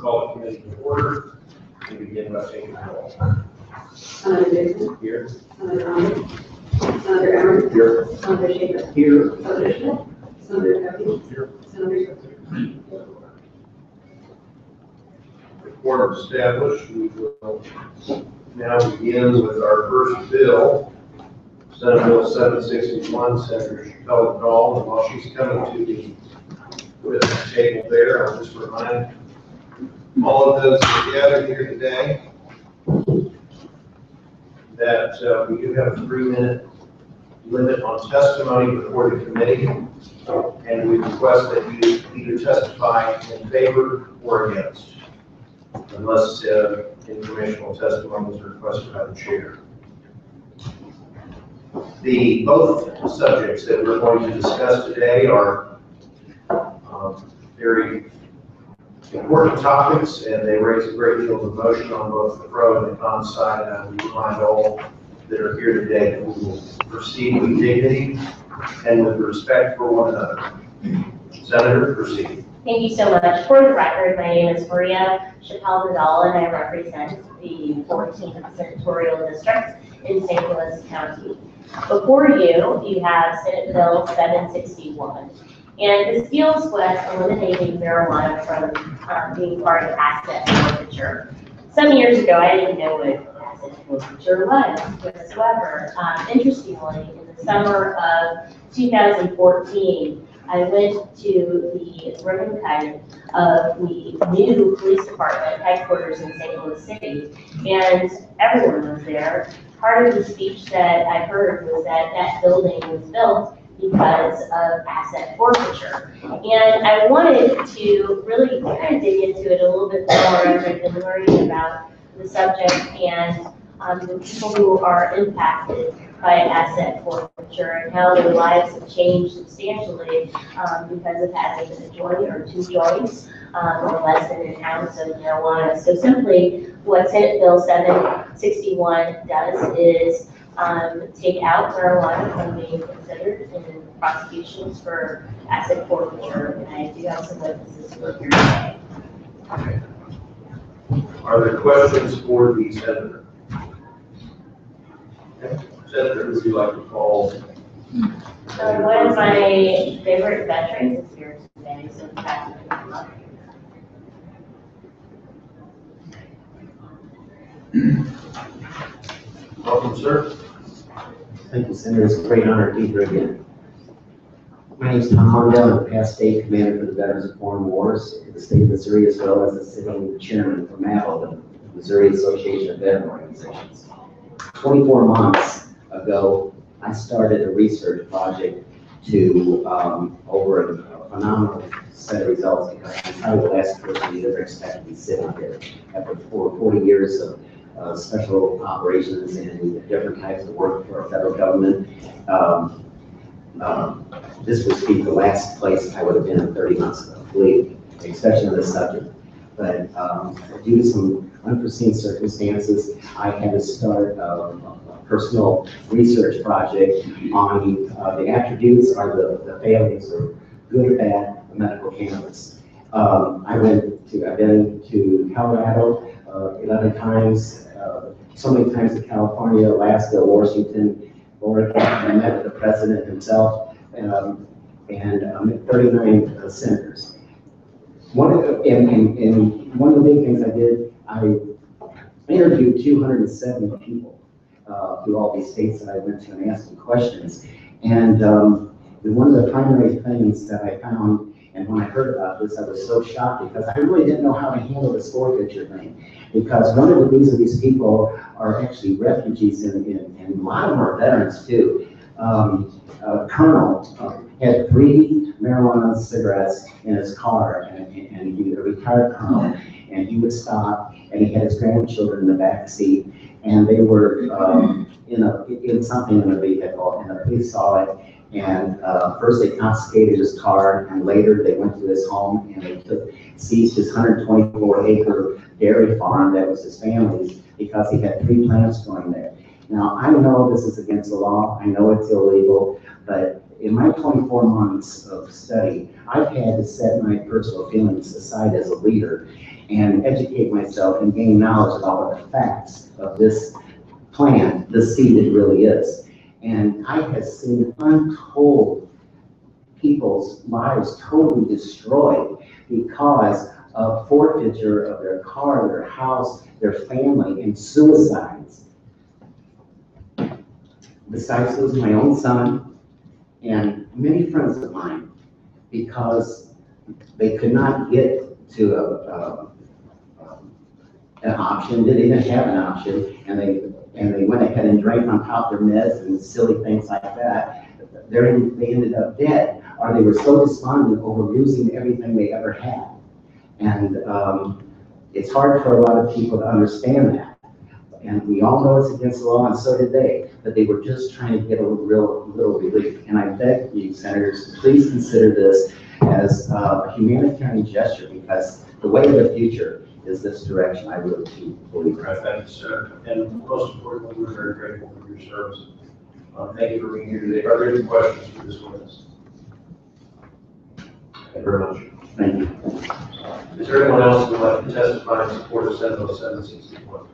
Call the committee to order. We begin by taking the roll. Senator Dixon, Here. Senator Ryan, Senator Everett, Here. Senator Schaefer, Here. Senator Schmitt, Senator Duffy, Here. Senator Switzer. Report established, we will now begin with our first bill, Senate Bill seven sixty-one, Senator Chappelle-Nadal, and while she's coming to the witness table there, I'll just remind all of those gathered here today that uh, we do have a three-minute limit on testimony before the committee, and we request that you either testify in favor or against unless uh, informational testimony is requested by the chair. The, both subjects that we're going to discuss today are um, very important topics, and they raise a great deal of emotion on both the pro and the con side. And we remind all that are here today that we will proceed with dignity and with respect for one another. Senator, proceed. Thank you so much. For the record, my name is Maria Chappelle-Nadal, and I represent the 14th Senatorial District in St. Louis County. Before you, you have Senate Bill 761. And this deals with eliminating marijuana from um, being part of asset forfeiture. Some years ago, I didn't know what asset forfeiture was whatsoever. Um, Interestingly, in the summer of 2014, I went to the ribbon cutting of the new police department headquarters in St. Louis City, and everyone was there. Part of the speech that I heard was that that building was built because of asset forfeiture. And I wanted to really kind of dig into it a little bit more as I've been learning about the subject and um, the people who are impacted by asset forfeiture and how their lives have changed substantially um, because of having a joint or two joints um, or less than an ounce of marijuana. So simply, what Senate Bill 761 does is um, take out marijuana from being considered in prosecutions for asset forfeiture. And I do have some witnesses who are here today. Are there questions for the senator? Okay. Senator, would you like to call? So one of my favorite veterans is here today, so in fact, you can come up. Welcome, sir. Thank you, Senator. It's a great honor to be here again. My name is Tom Mondell. I'm past state commander for the Veterans of Foreign Wars in the state of Missouri, as well as the sitting chairman for MAVO, the Missouri Association of Veteran Organizations. 24 months ago, I started a research project to, um, over a phenomenal set of results, because I'm probably the last person you ever expect to be sitting here after 40 years of uh, special operations and different types of work for our federal government. Um, um, This would be the last place I would have been in 30 months ago, believe, especially on this subject. But um, due to some unforeseen circumstances, I had to start um, a personal research project on uh, the attributes or the the failings or good or bad medical cannabis. Um, I went to, I've been to Colorado uh, 11 times, uh, so many times to California, Alaska, Washington, Oregon. I met with the president himself, um, and um, 39 uh, senators. One of the, and, and, and one of the big things I did, I interviewed 207 people uh, through all these states that I went to and asked them questions. And um, one of the primary things that I found And when I heard about this, I was so shocked because I really didn't know how to handle this forfeiture thing. Because one of the reasons these people are actually refugees and, and, and a lot of them are veterans too. Um, Colonel uh, had three marijuana cigarettes in his car and, and he was a retired colonel. And he would stop and he had his grandchildren in the back seat and they were, um, in a, in something in the vehicle and the police saw it. And, uh, first they confiscated his car and later they went to his home and they took, seized his hundred twenty-four acre dairy farm that was his family's because he had three plants going there. Now, I know this is against the law, I know it's illegal, but in my twenty-four months of study, I've had to set my personal feelings aside as a leader and educate myself and gain knowledge about what the facts of this plan, this seed it really is. And I have seen untold people's lives totally destroyed because of forfeiture of their car, their house, their family, and suicides. Besides losing my own son and many friends of mine because they could not get to a, a, an option, didn't even have an option, and they, and they went ahead and drank on top of their meds and silly things like that. They're, in- they ended up dead, or they were so despondent over losing everything they ever had. And, um, it's hard for a lot of people to understand that. And we all know it's against the law, and so did they, but they were just trying to get a real, little relief. And I beg you, senators, to please consider this as a humanitarian gesture, because the way of the future is this direction, I really do believe. Right, you, sir. And most importantly, we're very grateful for your service. Uh, Thank you for being here today. Are there any questions for this witness? Thank you very much. Thank you. Is there anyone else who would like to testify in support of Senate Bill 761?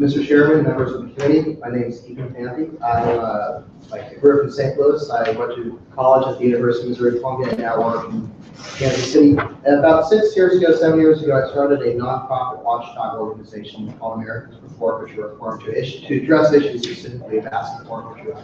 Mr. Chairman, members of the committee, my name is Ethan Panty. I, uh, I grew up in St. Louis. I went to college at the University of Missouri Columbia and now work in Kansas City. And about six years ago, seven years ago, I started a nonprofit watchdog organization called Americans for Forfeiture Reform to issue, to address issues specifically of asset forfeiture.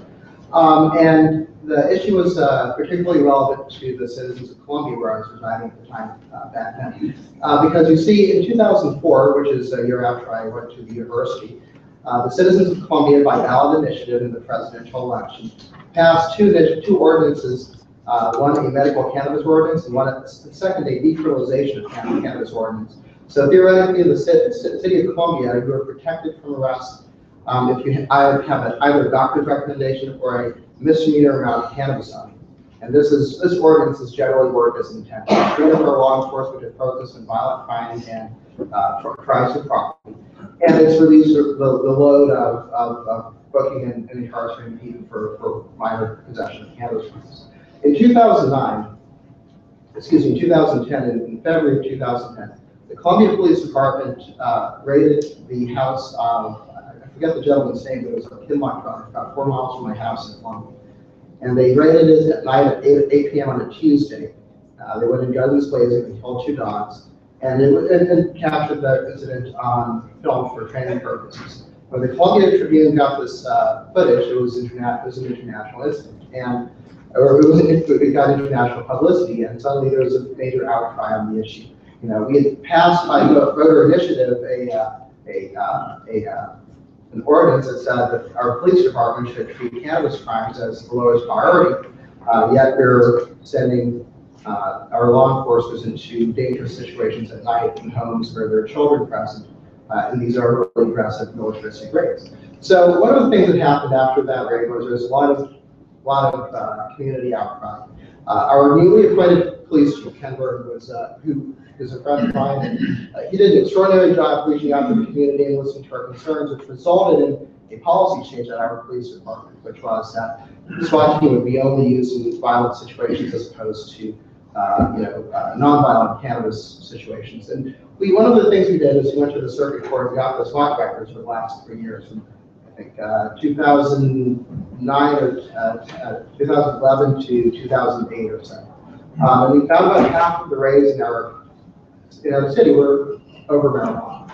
Um, and the issue was, uh, particularly relevant to the citizens of Columbia where I was residing at the time, uh, back then. Uh, because you see, in 2004, which is a year after I went to the university, uh, the citizens of Columbia, by ballot initiative in the presidential election, passed two, two ordinances, uh, one a medical cannabis ordinance and one, a- second, a decriminalization of cannabis ordinance. So theoretically, the ci- ci- city of Columbia, you are protected from arrest um, if you either have an, either a doctor's recommendation or a misdemeanor amount of cannabis on. And this is, this ordinance is generally worked as. It's created for law enforcement to focus on violent crimes and, uh, crimes of property. And it's released the, the load of, of, of booking and and incarcerating people for, for minor possession of cannabis. In two thousand nine, excuse me, two thousand ten, in in February of two thousand ten, the Columbia Police Department, uh, raided the house of, forget the gentleman's name, but it was a Kinlock truck, about four miles from my house in Columbia. And they raided it at night at eight, eight PM on a Tuesday. Uh, they went in guns blazing, they killed two dogs, and it, wa- and, and captured the incident on film for training purposes. When the Columbia Tribune got this, uh, footage, it was interna, it was an international incident, and, or it was, it got international publicity, and suddenly there was a major outcry on the issue. You know, we had passed by vote- voter initiative, a, uh, a, uh, a, uh, an ordinance that said that our police department should treat cannabis crimes as the lowest priority. Uh, yet we're sending, uh, our law enforcement into dangerous situations at night in homes where there are children present. Uh, and these are really aggressive militaristic raids. So one of the things that happened after that raid was there was a lot of, lot of, uh, community outcry. Uh, our newly appointed police chief, Ken Burton, was, uh, who is a friend of mine, uh, he did an extraordinary job reaching out to the community and listening to our concerns, which resulted in a policy change at our police department, which was that SWAT team would be only used in violent situations as opposed to, uh, you know, uh, nonviolent cannabis situations. And we, one of the things we did is we went to the circuit court, and got the SWAT records for the last three years, from, I think, uh, 2009 or uh, uh, 2011 to 2008 or so. Um, and we found about half of the raids in our, in our city were over marijuana.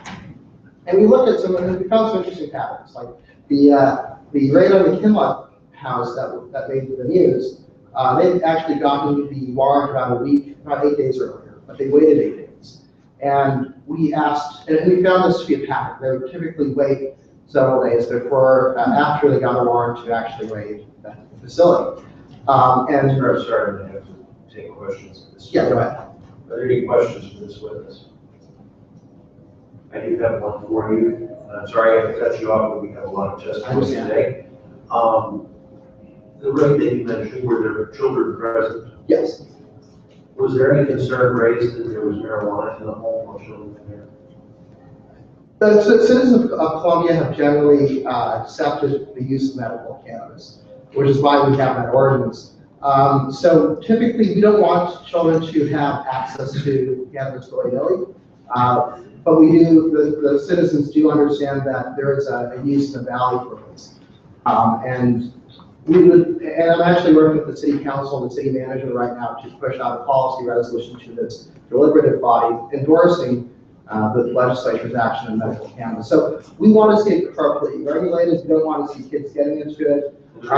And we looked at some, and we found some interesting patterns, like the, uh, the raid on the Kinlock house that, that made the news, uh, they'd actually gotten the warrant about a week, about eight days earlier, but they waited eight days. And we asked, and we found this to be a pattern, they would typically wait several days before, uh, after they got a warrant to actually raid the facility. Um, and, Sorry, sorry, gonna have to take questions. at this yeah, go ahead. Are there any questions for this witness? I do have one for you. I'm sorry I have to cut you off, but we have a lot of testimony understand. today. Um, the rate that you mentioned, were there children present? Yes. Was there any concern raised that there was marijuana in the home or children there? The ci- citizens of Columbia have generally uh, accepted the use of medical cannabis, which is why we have an ordinance. Um, So typically, we don't want children to have access to cannabis willy-nilly. Uh, But we do, the, the citizens do understand that there is a, a use and a value for this. Um, And we would, and I'm actually working with the city council and the city manager right now to push out a policy resolution to this deliberative body endorsing uh, the legislature's action on medical cannabis. So we want to see it appropriately regulated, we don't want to see kids getting into it. The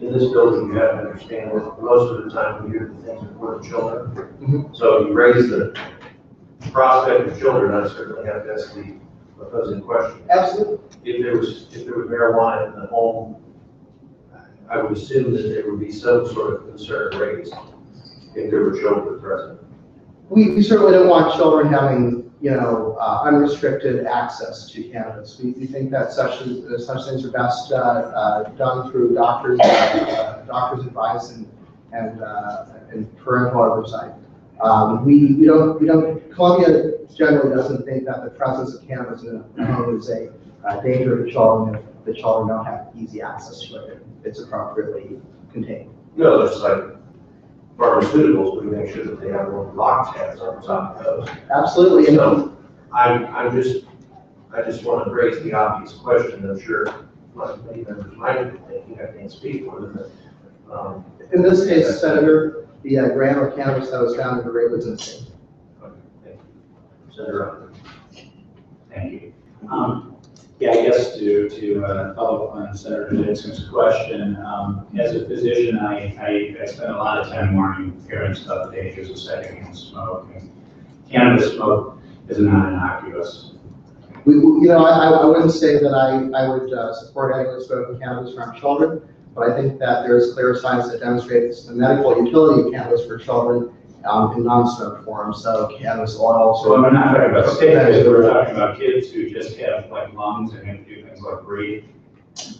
reason I asked, sir, is in this building, you have to understand that most of the time we hear the things for the children. Mhm. So you raise the prospect of children, I certainly have to ask the opposing question. Absolutely. If there was, if there was marijuana in the home, I would assume that there would be some sort of concern raised if there were children present. We, we certainly don't want children having, you know, uh, unrestricted access to cannabis. We, we think that such, as- such things are best, uh, uh, done through doctors, uh, doctor's advice and, and, uh, and parental oversight. Um, we, we don't, we don't, Columbia generally doesn't think that the presence of cannabis in a home is a uh, danger to children if the children don't have easy access to it. It's appropriately contained. No, just like pharmaceuticals, we make sure that they have little lock tabs on top of those. Absolutely. and- So, I'm, I'm just, I just want to raise the obvious question, I'm sure, like many members might be thinking, I can't speak for them, but, um, In this case, Senator, the uh, gram of cannabis that was found in the rape was insane. Senator, Thank you. Um, Yeah, I guess to, to uh, follow up on Senator Dixon's question, um, as a physician, I, I, I spend a lot of time warning parents about the dangers of secondhand smoke. and Cannabis smoke is not innocuous. We, you know, I, I wouldn't say that I, I would uh, support anyone smoking cannabis around children, but I think that there's clear science that demonstrates the medical utility of cannabis for children um, in non-smoke form, so cannabis oil. So we're not talking about statements, we're talking about kids who just have like lungs and have to do things like breathe.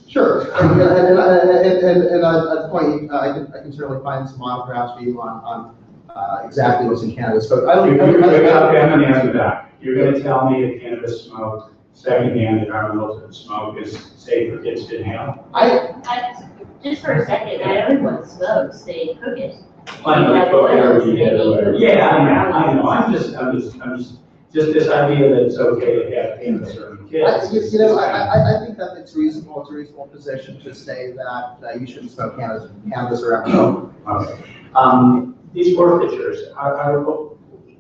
Sure, and, and, and, and, and I- I'd point, uh, I can, I can certainly find some monographs for you on, on uh, exactly what's in cannabis, but I You're, don't. you're, you're gonna answer that. You're gonna tell me that cannabis smoke, secondhand environmental smoke is safe for kids to inhale? I, I- Just for a second, not everyone smokes, they cook it. I know, Like but whatever you get, whatever. Yeah, I know, I know, I'm just, I'm just, I'm just, just this idea that it's okay to have cannabis around I, kids. you you know, I, I, I think that it's reasonable, it's a reasonable position to say that uh, you shouldn't smoke cannabis, cannabis around children. Okay. Um, these forfeitures, are, are,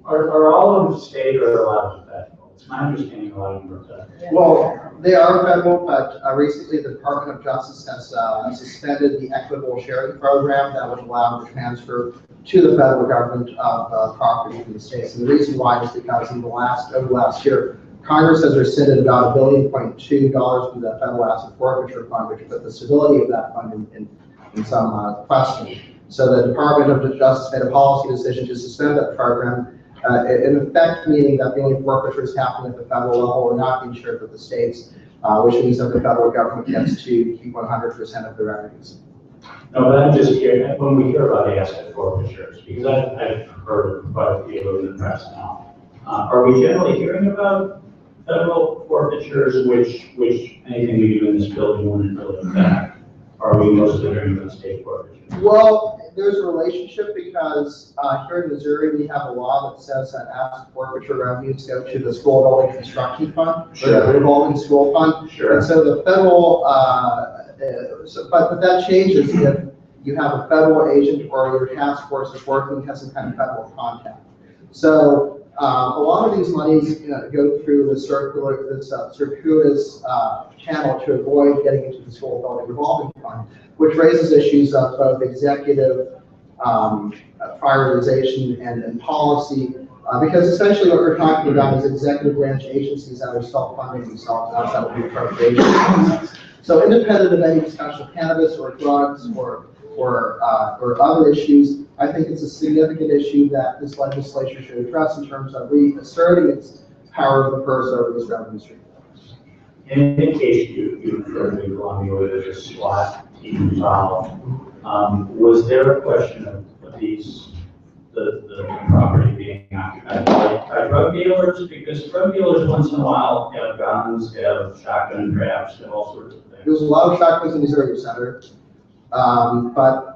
are, are all of them state or allowed to federal? It's my understanding a lot of them are federal. Well, they are federal, but uh, recently the Department of Justice has uh, suspended the equitable sharing program that would allow the transfer to the federal government of uh, property from the states. And the reason why is because in the last, over the last year, Congress has rescinded about a billion point two dollars from the federal asset forfeiture fund, which put the stability of that fund in, in, in some uh, question. So the Department of Justice made a policy decision to suspend that program uh, in effect, meaning that the only forfeitures happen at the federal level are not being shared with the states, uh, which means that the federal government gets to keep one hundred percent of the revenues. No, but I'm just curious, when we hear about asset forfeitures, because I've, I've heard quite a few in the press now, uh, are we generally hearing about federal forfeitures, which, which anything we do in this building really affect? Or are we mostly hearing about state forfeitures? Well, there's a relationship because uh, here in Missouri, we have a law that says that asset forfeiture revenues go to the school building construction fund, or the revolving school fund. Sure. And so the federal, uh, uh, so, but, but that changes if you have a federal agent or your task force is working, has some kind of federal contact. So, a lot of these monies, you know, go through the circular, this circuitous, uh, channel to avoid getting into this whole building revolving fund, which raises issues of both executive, um, prioritization and, and policy, uh, because essentially what we're talking about is executive branch agencies that are self-funding themselves outside of the appropriation process. So independent of any discussion of cannabis or drugs or, or, uh, or other issues, I think it's a significant issue that this legislature should address in terms of reasserting its power of the purse over this revenue stream. In in case you, you referred to Columbia a SWAT team involved, um, was there a question of of these, the, the property being occupied by by drug dealers? Because drug dealers once in a while have guns, have shotgun traps, have all sorts of things. There's a lot of shotguns in these areas, Senator. Um, but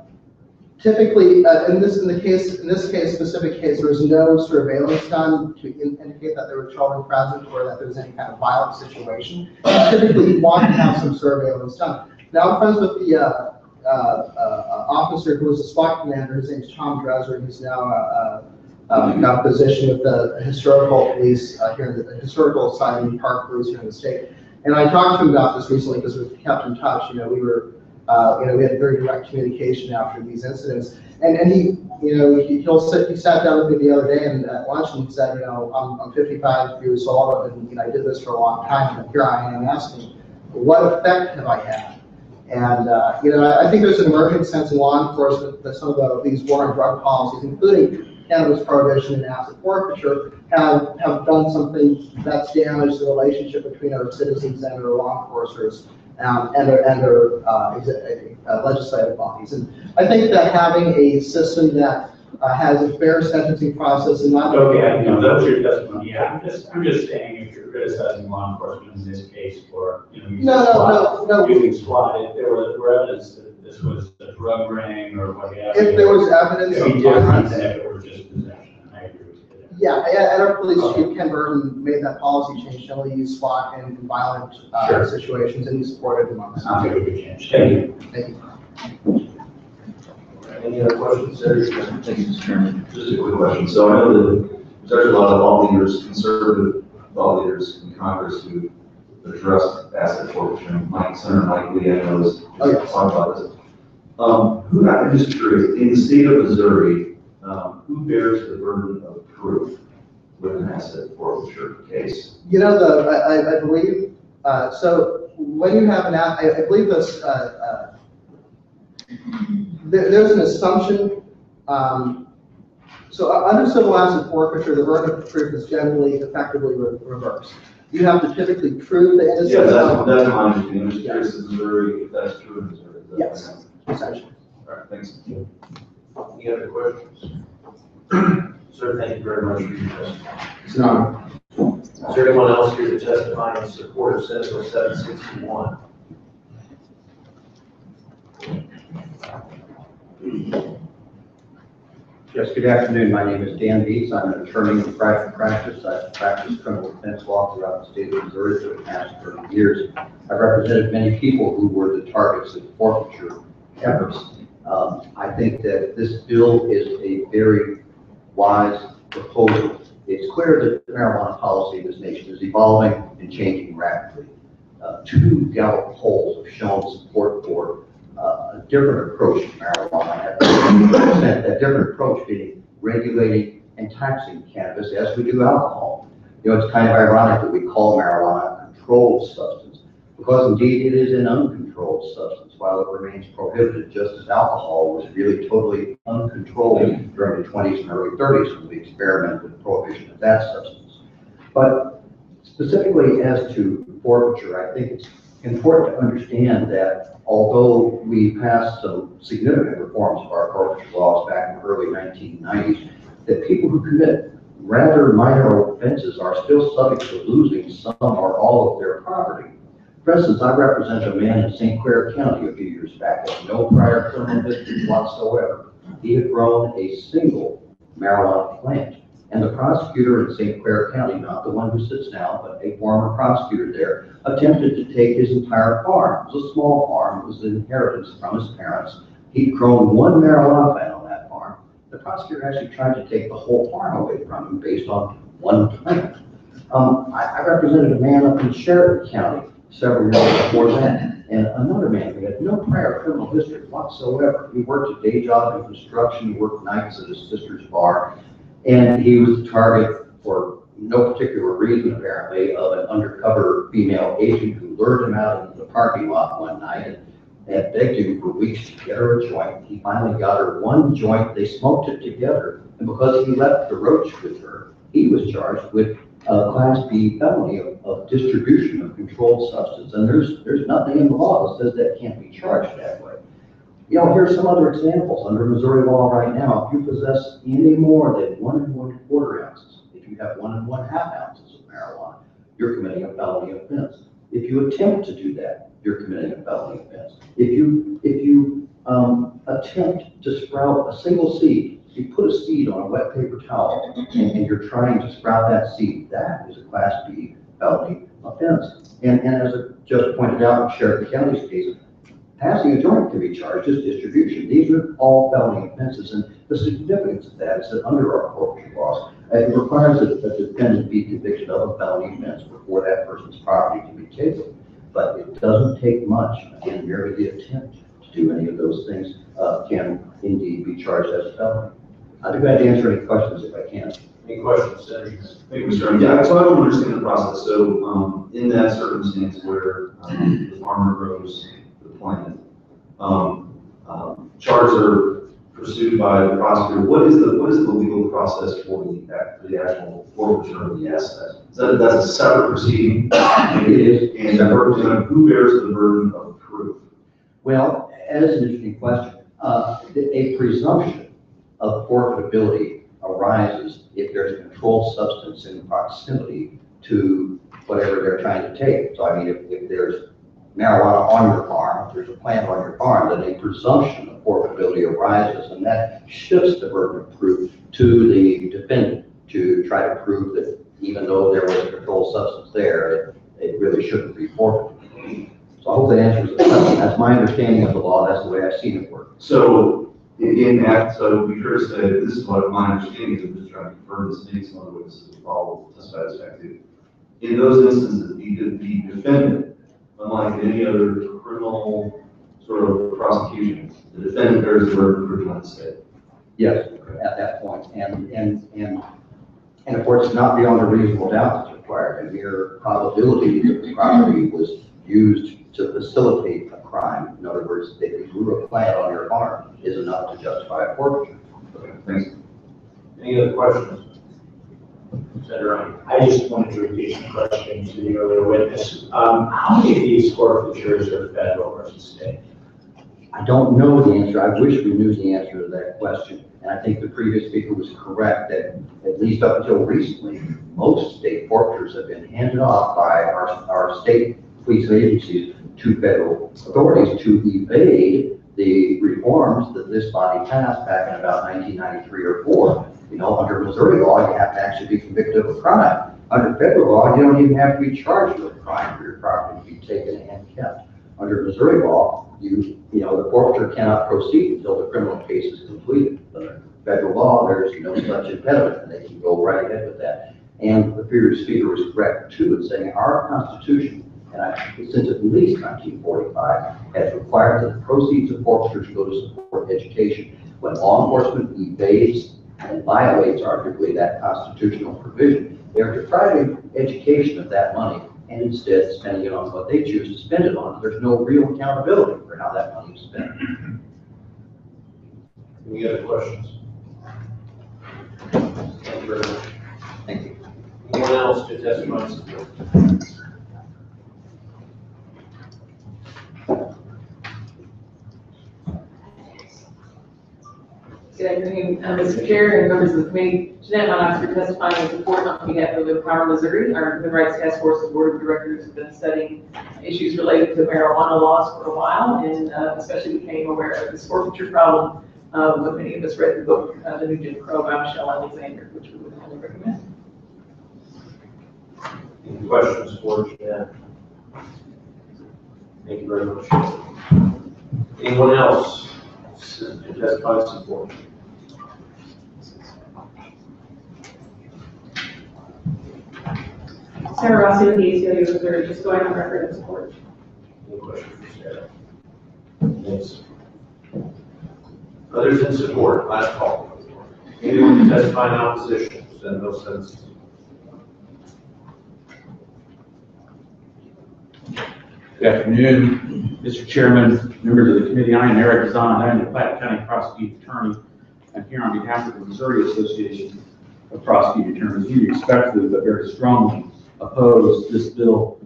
typically, uh, in this, in the case, in this case, specific case, there was no surveillance done to in- indicate that there were children present or that there was any kind of violent situation. Typically, you want to have some surveillance done. Now, I'm friends with the, uh, uh, uh, officer who was a SWAT commander, his name's Tom Dresser, he's now, uh, uh, got a position with the historical police, uh, here in the historical the park police here in the state. And I talked to him about this recently because we kept in touch, you know, we were, uh, you know, we had very direct communication after these incidents. And, and he, you know, he, he'll sit, he sat down with me the other day and at lunch and he said, you know, I'm, I'm fifty-five years old and, you know, I did this for a long time and here I am asking, what effect have I had? And, uh, you know, I, I think there's an emerging sense in law enforcement that some of the, these war on drug policies, including cannabis prohibition and asset forfeiture, have, have done something that's damaged the relationship between our citizens and our law enforcers, um, and their, and their, uh, uh, legislative bodies. And I think that having a system that, uh, has a fair sentencing process and not. Okay, no, that's your testimony, yeah, I'm just, I'm just saying, if you're criticizing law enforcement in this case for, you know, using No, no, SWAT, no, no. using SWAT, if there were evidence that this was a drug ring or what have you. If there was evidence It'd be different than if it were just possession, I agree with you. there. Yeah, yeah, and our police chief, Ken Burton, made that policy change, to only use SWAT in violent, uh, Sure. situations, and he supported them on that. Sounds like a good change, thank you. Thank you. Any other questions, Senator? Thank you, Mr. Chairman. Just a quick question. So I know that there's actually a lot of law leaders, conservative law leaders in Congress who addressed asset forfeiture. Mike, Senator Mike Lee, I know is, Oh, yeah. talked about this. Um, who, I'm just curious, in the state of Missouri, um, who bears the burden of proof with an asset forfeiture case? You know, the, I, I- I believe, uh, so when you have an, app- I, I believe this, uh, uh, there, there's an assumption, um, so under civil asset forfeiture, the burden of proof is generally effectively re- reversed. You have to typically prove the Yeah, that's, of, that's my understanding. I'm just curious in Missouri, if that's true in Missouri. That- Yes. essentially. All right, thanks. Any other questions? Sir, thank you very much for your testimony. It's an honor. Is there anyone else here to testify in support of Senate Bill seven sixty-one? Yes, good afternoon. My name is Dan Viets. I'm an attorney in private practice. I've practiced criminal defense law throughout the state of Missouri for the past 30 years. I've represented many people who were the targets of forfeiture efforts. Um, I think that this bill is a very wise proposal. It's clear that the marijuana policy of this nation is evolving and changing rapidly. Uh, Two Gallup polls have shown support for uh, a different approach to marijuana. That different approach being regulating and taxing cannabis as we do alcohol. You know, it's kind of ironic that we call marijuana a controlled substance, because indeed it is an uncontrolled substance, while it remains prohibited, just as alcohol was really totally uncontrolled during the twenties and early thirties when we experimented with prohibition of that substance. But specifically as to forfeiture, I think it's important to understand that although we passed some significant reforms of our forfeiture laws back in the early 1990s, that people who commit rather minor offenses are still subject to losing some or all of their property. For instance, I represent a man in St. Clair County a few years back, had no prior criminal history whatsoever. He had grown a single marijuana plant. And the prosecutor in St. Clair County, not the one who sits now, but a former prosecutor there, attempted to take his entire farm. It was a small farm, it was an inheritance from his parents. He'd grown one marijuana plant on that farm. The prosecutor actually tried to take the whole farm away from him based on one plant. Um, I, I represented a man up in Sheridan County several years before that, and another man who had no prior criminal history whatsoever. He worked a day job in construction, he worked nights at his sister's bar, and he was the target for no particular reason apparently of an undercover female agent who lured him out into the parking lot one night and had begged him for weeks to get her a joint. He finally got her one joint, they smoked it together, and because he left the roach with her, he was charged with a Class B felony of, of distribution of controlled substance, and there's, there's nothing in the law that says that can't be charged that way. You know, here's some other examples. Under Missouri law right now, if you possess any more than one and one quarter ounces, if you have one and one half ounces of marijuana, you're committing a felony offense. If you attempt to do that, you're committing a felony offense. If you, if you, um, attempt to sprout a single seed, you put a seed on a wet paper towel and, and you're trying to sprout that seed, that is a class B felony offense. And, and as I just pointed out in Sheridan County's case, passing a joint can be charged as distribution. These are all felony offenses, and the significance of that is that under our forfeiture laws, it requires that the defendant be convicted of a felony offense before that person's property can be taken. But it doesn't take much, again, merely the attempt to do any of those things, uh, can indeed be charged as a felony. I'd be glad to answer any questions if I can. Any questions, Senator? Thank you, Mr. Chairman. Yeah, so I don't understand the process. So, um, in that circumstance where, um, the farmer grows the plant, um, um, charges are pursued by the prosecutor, what is the, what is the legal process for the, act- for the actual forfeiture of the asset? Is that, that's a separate proceeding? It is And the burden, and who bears the burden of proof? Well, that is an interesting question. Uh, A presumption of forfeitability arises if there's a controlled substance in proximity to whatever they're trying to take. So I mean, if, if there's marijuana on your farm, if there's a plant on your farm, then a presumption of forfeitability arises, and that shifts the burden of proof to the defendant to try to prove that even though there was a controlled substance there, it, it really shouldn't be forfeited. So I hope that answers the question. That's my understanding of the law. That's the way I've seen it work. So, in, that, so be sure to say, this is what my understanding is, I'm just trying to confirm this, maybe some other witnesses will follow to satisfy too. In those instances, the, the defendant, unlike any other criminal sort of prosecution, the defendant bears the burden of on the state. Yes, at that point. And, and, and, and of course, it's not beyond a reasonable doubt that's required. A mere probability that the property was used to facilitate a crime. In other words, that you grew a plant on your farm is enough to justify a forfeiture. Okay, thanks. Any other questions? Senator, I just wanted to repeat the question to the earlier witness. Um, how many of these forfeitures are federal versus state? I don't know the answer. I wish we knew the answer to that question. And I think the previous speaker was correct that at least up until recently, most state forfeitures have been handed off by our, our state police agencies to federal authorities to evade the reforms that this body passed back in about 1993 or 4. You know, under Missouri law, you have to actually be convicted of a crime. Under federal law, you don't even have to be charged with a crime for your property to be taken and kept. Under Missouri law, you, you know, the forfeiture cannot proceed until the criminal case is completed. Under federal law, there's no such impediment, and they can go right ahead with that. And the previous speaker was correct too in saying our Constitution, since at least 1945, has required that the proceeds of forfeitures go to support education. When law enforcement evades and violates arguably that constitutional provision, they're depriving education of that money and instead spending it on what they choose to spend it on. There's no real accountability for how that money is spent. any other questions? Thank you very much. Thank you. Anyone else to testify in support? Good afternoon, uh, Mr. Chair and members of the committee. Jeanette Mott Oxford testifying in support on behalf of Empower Missouri. Our Human Rights Task Force and Board of Directors have been studying issues related to marijuana laws for a while, and uh, especially became aware of this forfeiture problem uh, when many of us read the book, uh, The New Jim Crow by Michelle Alexander, which we would highly recommend. Any questions for Jeanette? Thank you very much. Anyone else to testify in support? Sarah Rossi with the ACLU Missouri, just going on record in support. Any questions for Sarah? Thanks. Others in support, last call. Anyone testify in opposition, send no sentences. Good afternoon, Mr. Chairman, members of the committee. I am Eric Zahnd. I am the Platte County Prosecuting Attorney. I'm here on behalf of the Missouri Association of Prosecuting Attorneys. We respectfully but very strongly oppose this bill,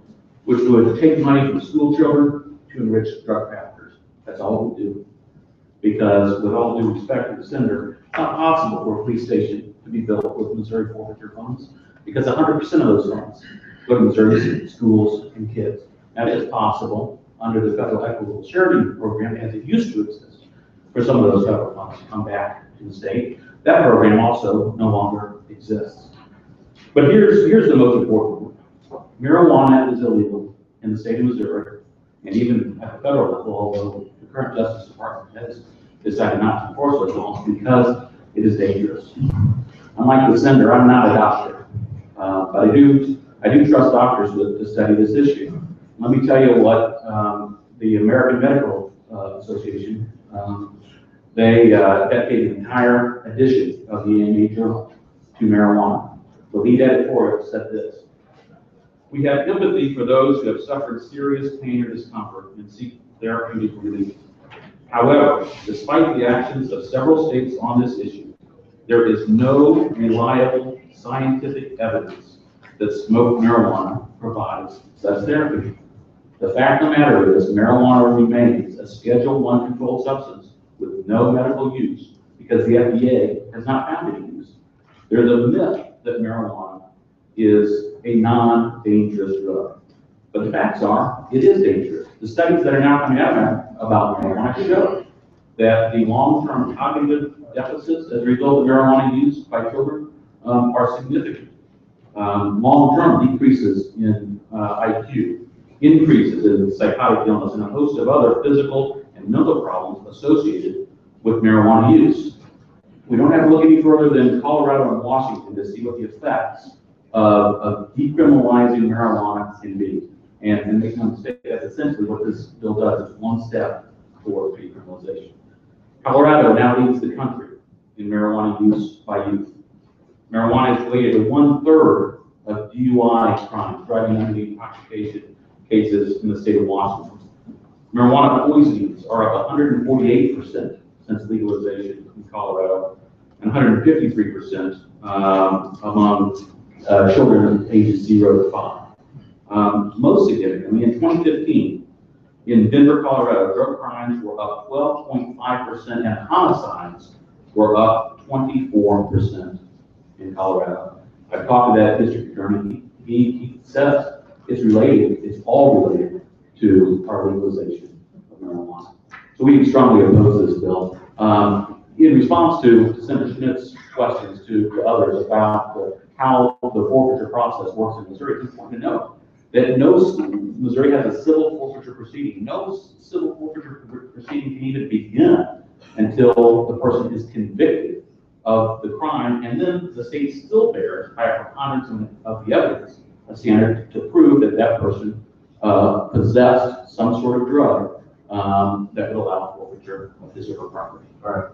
which would take money from school children to enrich drug traffickers. That's all we do. Because with all due respect to the senator, it's not possible for a police station to be built with Missouri forfeiture funds because hundred percent of those funds go to Missouri schools and kids. That is possible under the federal equitable sharing program as it used to exist for some of those federal funds to come back to the state. That program also no longer exists. But here's, here's the most important one. Marijuana is illegal in the state of Missouri and even at the federal level, although the current Justice Department has decided not to enforce those laws because it is dangerous. Unlike the senator, I'm not a doctor, uh, but I do, I do trust doctors with, to study this issue. Let me tell you what, um, the American Medical uh, Association, um, they, uh, dedicated an entire edition of the AMA Journal to marijuana. The lead editorial said this. We have empathy for those who have suffered serious pain or discomfort and seek therapeutic relief. However, despite the actions of several states on this issue, there is no reliable scientific evidence that smoked marijuana provides such therapy. The fact of the matter is marijuana remains a Schedule One controlled substance with no medical use because the FDA has not found any use. There's a myth that marijuana is a non-dangerous drug. But the facts are, it is dangerous. The studies that are now coming out about marijuana show that the long-term cognitive deficits as a result of marijuana use by children um, are significant. Um, long-term decreases in uh, IQ, increases in psychotic illness, and a host of other physical and mental problems associated with marijuana use. We don't have to look any further than Colorado and Washington to see what the effects of, of decriminalizing marijuana can be. And, and make no mistake, that's essentially what this bill does, it's one step toward decriminalization. Colorado now leads the country in marijuana use by youth. Marijuana is related to one-third of DUI crimes, driving under the intoxication cases in the state of Washington. Marijuana poisonings are up 148% since legalization in Colorado, and 153% um, among uh, children ages zero to five. Um, most significantly, in 2015, in Denver, Colorado, drug crimes were up 12.5% and homicides were up 24% in Colorado. I've talked to that district attorney. He, he says it's related, it's all related to our legalization of marijuana. So we strongly oppose this bill. Um, in response to Senator Schmitt's questions to, to others about the, how the forfeiture process works in Missouri, it's important to note that no, Missouri has a civil forfeiture proceeding. No civil forfeiture proceeding can even begin until the person is convicted of the crime, and then the state still bears, by a preponderance of the evidence, a standard to prove that that person uh, possessed some sort of drug um, that would allow forfeiture of his or her property. All right.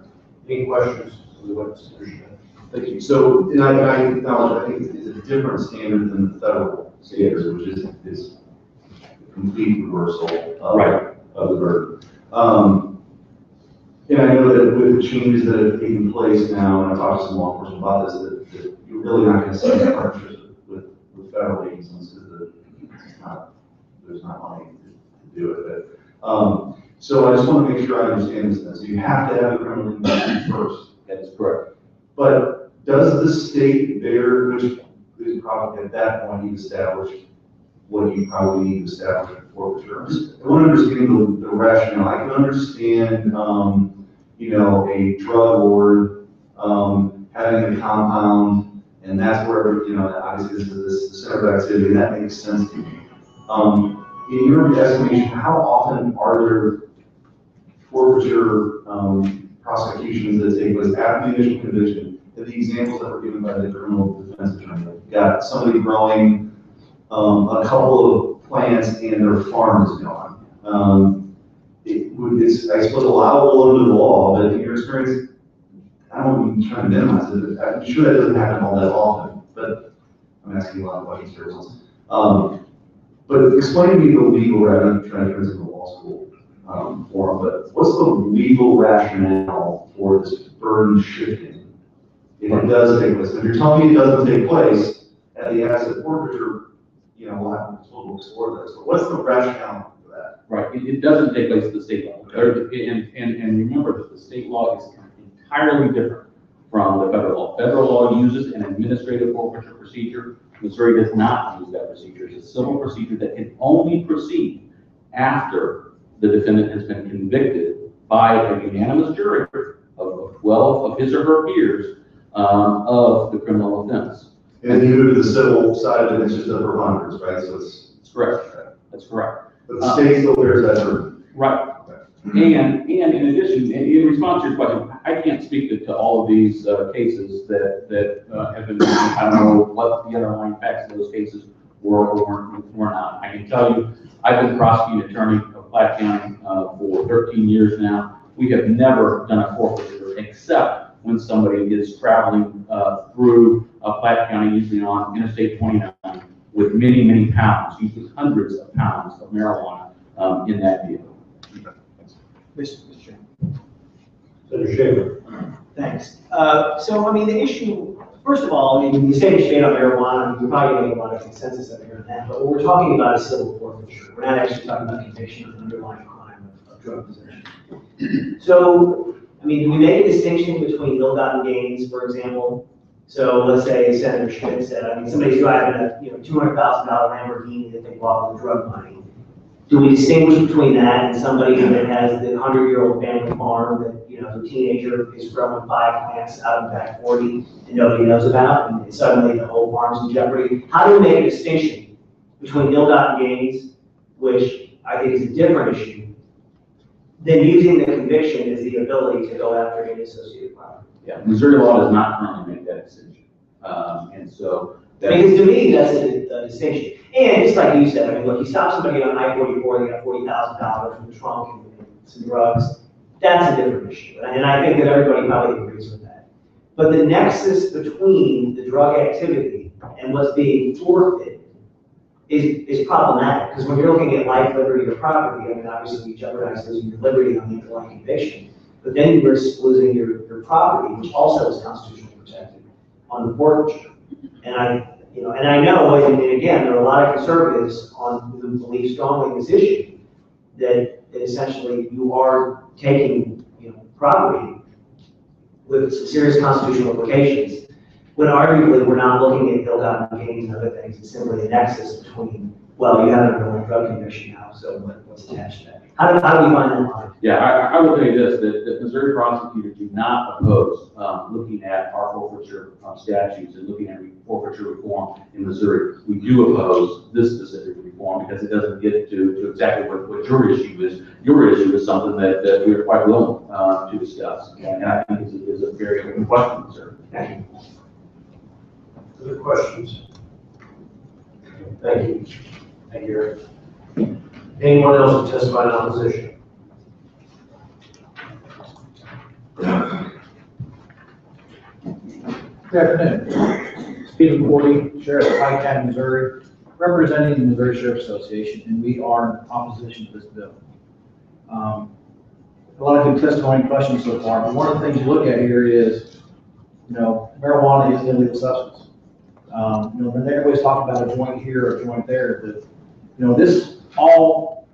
Any questions? of the witness? Thank you. So, and I, and I acknowledge, I think it's a different standard than the federal standards, which is, is complete reversal of, Right. of the burden. Um, and I know that with the changes that have taken place now, and I've talked to some law enforcement about this, that, that you're really not gonna see partnerships with, with federal agencies, because the, it's not, there's not money to do it, but, um, so I just wanna make sure I understand this, so you have to have a criminal conviction first. That is correct. But does the state bear, which is probably at that point you've established what you probably need to establish for insurance? I want to understand the, the rationale. I can understand, um, you know, a drug lord, um, having a compound, and that's where, you know, obviously this is the center of activity, that makes sense to me. Um, in your estimation, how often are there forfeiture, um, prosecutions that take place after the initial conviction, that the examples that were given by the criminal defense attorney, got somebody growing um, a couple of plants and their farm is gone. Um, it would, it's, I suppose allowable under the law, but in your experience, I don't be trying to minimize it, I'm sure that doesn't happen all that often, but I'm asking a lot of questions here. Um, but explain to me the legal, ra- I'm trying to this law school, um, forum, but what's the legal rationale for this burden shifting? If it does take place, if you're telling me it doesn't take place, at the asset forfeiture, you know, we'll have to we'll explore this, but what's the rationale for that? Right, it, it doesn't take place at the state level. Or- And, and, and remember that the state law is entirely different from the federal law. Federal law uses an administrative forfeiture procedure. Missouri does not use that procedure. It's a civil procedure that can only proceed after the defendant has been convicted by a unanimous jury of twelve of his or her peers, um, of the criminal offense. And you move to the civil side of it, it's just a preponderance, right, so it's, That's correct. That's correct. but the state still bears that burden. Right. And, and in addition, in, in response to your question, I can't speak to, to all of these, uh, cases that, that, uh, have been, I don't know what the underlying facts of those cases were or weren't, were not. I can tell you, I've been prosecuting attorney of Platte County, uh, for thirteen years now. We have never done a forfeiture except when somebody is traveling, uh, through, uh, Platte County, usually on Interstate twenty-nine with many, many pounds, usually hundreds of pounds of marijuana, um, in that vehicle. Mr. Mr. Chairman. Senator Schaefer. Thanks. Uh, So, I mean, the issue, first of all, I mean, state is straight on marijuana, we're probably getting a lot of consensus up here on that, but what we're talking about is civil forfeiture. We're not actually talking about conviction of an underlying crime of- of drug possession. So, I mean, do we make a distinction between ill-gotten gains, for example? So let's say Senator Schmitt said, I mean, somebody's driving a, you know, two hundred thousand dollar Lamborghini that they bought with drug money. Do we distinguish between that and somebody that has the hundred-year-old family farm that, you know, the teenager is growing five plants out of back forty and nobody knows about, and suddenly the whole farm's in jeopardy? How do we make a distinction between ill-gotten gains, which I think is a different issue, than using the conviction as the ability to go after any associated property? Yeah, Missouri law does not currently make that decision. Um, and so. that- Because to me, that's a, a distinction. And just like you said, I mean, look, you stop somebody on I forty-four, they got forty thousand dollars in the trunk and some drugs, that's a different issue. And I think that everybody probably agrees with that. But the nexus between the drug activity and what's being forfeited is, is problematic. Because when you're looking at life, liberty, or property, I mean, obviously you jeopardize losing your liberty on the underlying conviction. But then you risk losing your, your property, which also is constitutionally protected on the forfeiture. And I, you know, and I know, and again, there are a lot of conservatives on, who believe strongly in this issue, that, that essentially you are taking, you know, property with some serious constitutional implications, when arguably we're not looking at ill-gotten gains and other things, it's simply a nexus between, well, you have a underlying drug conviction now, so what, what's attached to that? How do, how do we find that line? Yeah, I, I will tell you this, that, that Missouri prosecutors do not oppose, um, looking at our forfeiture um, statutes and looking at forfeiture reform in Missouri. We do oppose this specific reform because it doesn't get to, to exactly what, what your issue is. Your issue is something that, that we are quite willing, uh, to discuss. And I think is, a- is a very good question, sir. Thank you. Other questions? Thank you. Thank you, Eric. Anyone else who testified in opposition? Good afternoon. Stephen Korte, Sheriff of Pike County, Missouri, representing the Missouri Sheriff Association, and we are in opposition to this bill. Um, A lot of good testimony and questions so far, but one of the things you look at here is, you know, marijuana is an illegal substance. Um, You know, when everybody's talking about a joint here or a joint there, that, you know, this all,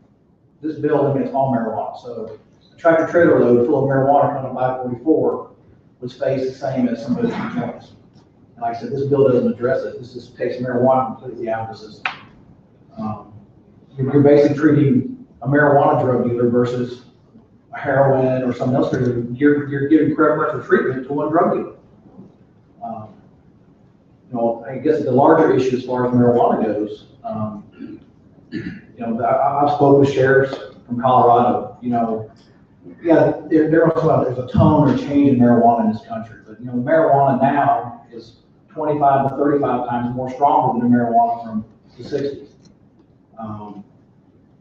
this bill limits all marijuana. So a tractor trailer load full of marijuana coming by forty-four would face the same as somebody who joints. And like I said, this bill doesn't address it, this just takes marijuana completely out of the system. Um, You're, you're basically treating a marijuana drug dealer versus a heroin or something else, you're, you're giving preferential treatment to one drug dealer. Um, You know, I guess the larger issue as far as marijuana goes, um, you know, I, I've spoken with sheriffs from Colorado, you know, yeah, there, there was, there's a tone or change in marijuana in this country, but, you know, marijuana now is twenty-five to thirty-five times more stronger than the marijuana from the sixties. Um,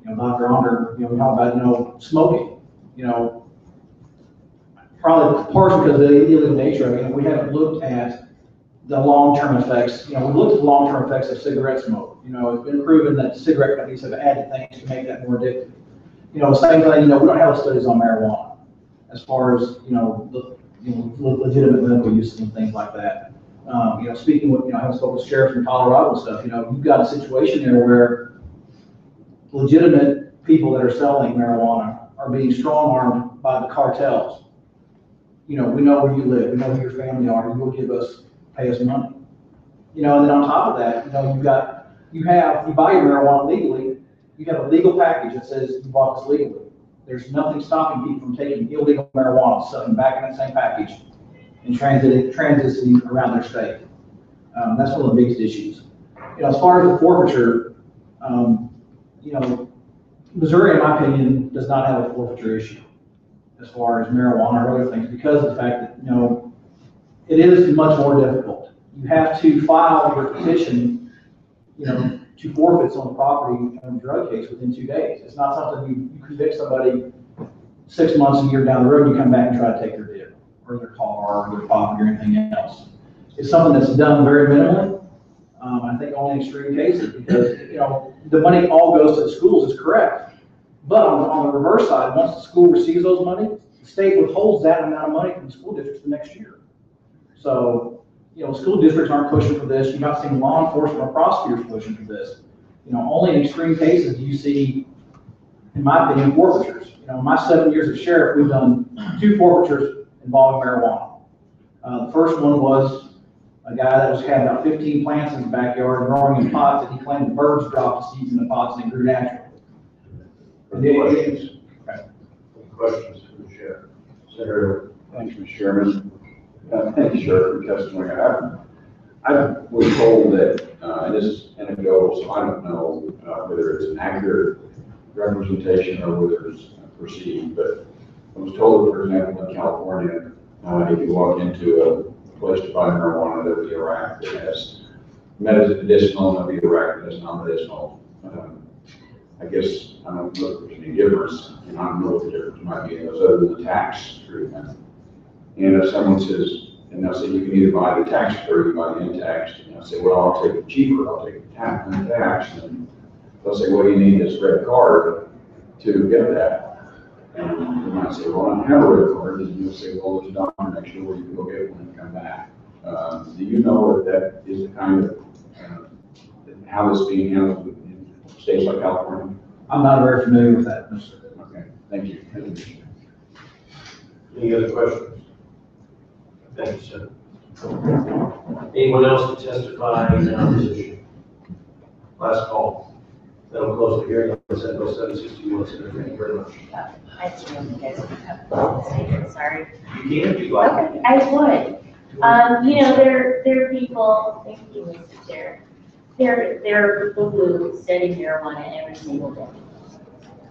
You know, Dr. Onder, you know, we talk about, you know, smoking, you know, probably partially because of the illegal nature of it, we haven't looked at the long-term effects, you know, we looked at the long-term effects of cigarette smoke. You know, it's been proven that cigarette companies have added things to make that more addictive. You know, same thing, you know, we don't have studies on marijuana as far as, you know, you know, legitimate medical uses and things like that. Um, you know, speaking with, you know, have spoken with sheriffs in Colorado and stuff, you know, you've got a situation there where legitimate people that are selling marijuana are being strong-armed by the cartels. You know, we know where you live, we know who your family are, you will give us, pay us money. You know, and then on top of that, you know, you've got, you have, you buy your marijuana legally, you have a legal package that says you bought this legally. There's nothing stopping people from taking illegal marijuana, selling back in that same package and transiting, transiting around their state. Um, that's one of the biggest issues. You know, as far as the forfeiture, um, you know, Missouri, in my opinion, does not have a forfeiture issue as far as marijuana or other things because of the fact that, you know, it is much more difficult. You have to file your petition, you know, to forfeit on property on a drug case within two days. It's not something you, you convict somebody six months, a year down the road, and you come back and try to take their vehicle or their car or their property or anything else. It's something that's done very minimally. Um, I think only extreme cases because, you know, the money all goes to the schools is correct. But on, the- on the reverse side, once the school receives those money, the state withholds that amount of money from the school districts the next year. So, you know, school districts aren't pushing for this. You're not seeing law enforcement or prosecutors pushing for this. You know, only in extreme cases do you see, in my opinion, forfeitures. You know, in my seven years as sheriff, we've done two forfeitures involving marijuana. Uh, the first one was a guy that was had about fifteen plants in his backyard growing in pots, and he claimed the birds dropped the seeds in the pots and they grew naturally. It- Questions? Questions for the sheriff? Senator, Thank you, Mr. Chairman. Uh, Sheriff, testimony. I, I was told that, uh, and this is anecdotal, so I don't know uh, whether it's an accurate representation or whether it's perceived, but I was told, for example, in California, uh, if you walk into a place to buy marijuana, there'll be a rack that has medicinal, and there'll be a rack that has non-medicinal. Um, I guess, I don't know if there's any difference, and I don't know what the difference might be other than the tax treatment. And if someone says, and they'll say, you can either buy the tax free, or buy the untaxed, and I'll say, well, I'll take the cheaper, I'll take the tax, untaxed, and they'll say, well, you need this red card to get that. And you might say, well, I don't have a red card, and you'll say, well, there's a doctor next door, you can go get one when you come back. Um, do you know if that is the kind of, uh, how this being handled in states like California? I'm not very familiar with that, Mr. Okay, thank you. any other questions? Thank you, sir. Anyone else to testify in opposition? Last call. That'll close the hearing on Senate Bill seven sixty-one. Senator, thank you very much. I see you guys have statement, sorry. You can if you like. Okay, I would. Um, you know, there, there are people, thank you, Mr. Chair. There, there are people who study marijuana every single day.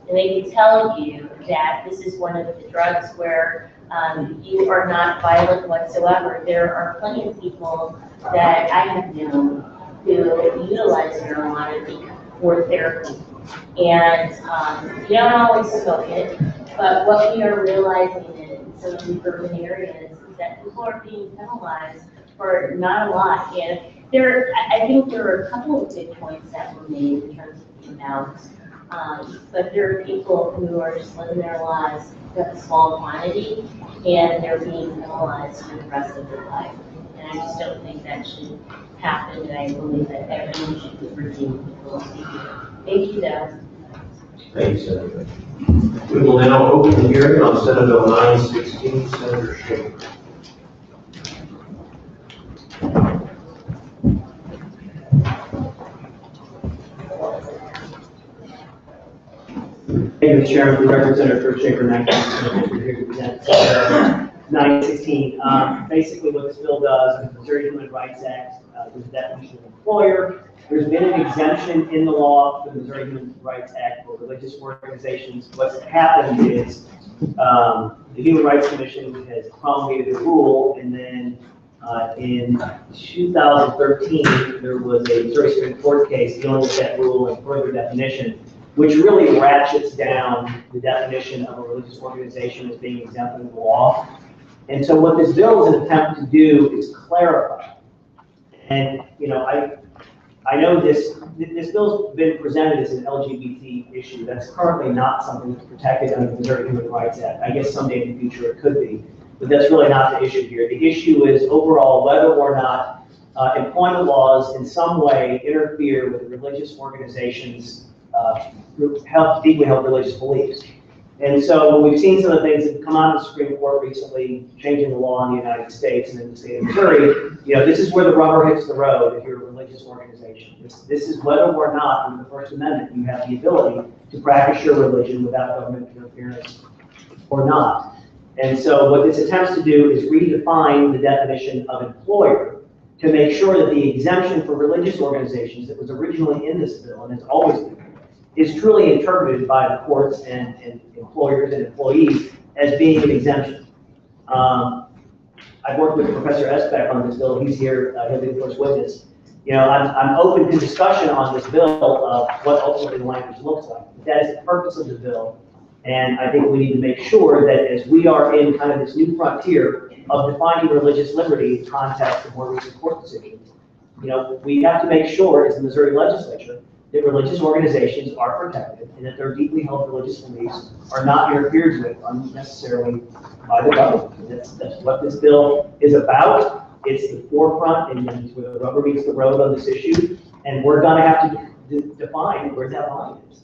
And they can tell you that this is one of the drugs where, um, you are not violent whatsoever. There are plenty of people that I have known who utilize marijuana for therapy. And, um, you don't always smoke it, but what we are realizing in some of the urban areas is that people are being penalized for not a lot. And there, I, think there are a couple of good points that were made in terms of the amount. Um, but there are people who are just living their lives a small quantity and they're being penalized for the rest of their life. And I just don't think that should happen, and I believe that everyone should be redeemed. Thank you, though. Thank you, Senator. We will now open the hearing on Senate Bill nine sixteen. Senator Schaefer. Thank you, Mr. Chairman, for the record, Senator Kurt Schaefer, 19, here to present uh, 916. Um, Basically, what this bill does, the Missouri Human Rights Act, uh, there's a definition of employer. There's been an exemption in the law for the Missouri Human Rights Act for religious organizations. What's happened is, um, the Human Rights Commission has promulgated a rule, and then Uh, in 2013, there was a Missouri Supreme Court case dealing with that rule and further definition, which really ratchets down the definition of a religious organization as being exempt from the law. And so what this bill is an attempt to do is clarify. And, you know, I, I know this, this bill's been presented as an LGBT issue. That's currently not something that's protected under the Missouri Human Rights Act. I guess someday in the future it could be, but that's really not the issue here. The issue is overall whether or not uh, employment laws in some way interfere with religious organizations' uh, held, deeply held religious beliefs. And so we've seen some of the things that have come out of the Supreme Court recently, changing the law in the United States and in the state of Missouri. You know, this is where the rubber hits the road if you're a religious organization. This, this is whether or not, under the First Amendment, you have the ability to practice your religion without government interference or not. And so what this attempts to do is redefine the definition of employer to make sure that the exemption for religious organizations that was originally in this bill and has always been is truly interpreted by the courts and, and employers and employees as being an exemption. Um, I've worked with Professor Esbeck on this bill. He's here, uh, he'll be the first witness. You know, I'm, I'm open to discussion on this bill of what ultimately the language looks like. But That is the purpose of the bill. And I think we need to make sure that as we are in kind of this new frontier of defining religious liberty in context of more recent court decisions, you know, we have to make sure as the Missouri legislature that religious organizations are protected and that their deeply held religious beliefs are not interfered with unnecessarily by the government. That's, that's what this bill is about. It's the forefront and it's where the rubber meets the road on this issue. And we're gonna have to de- define where that line is.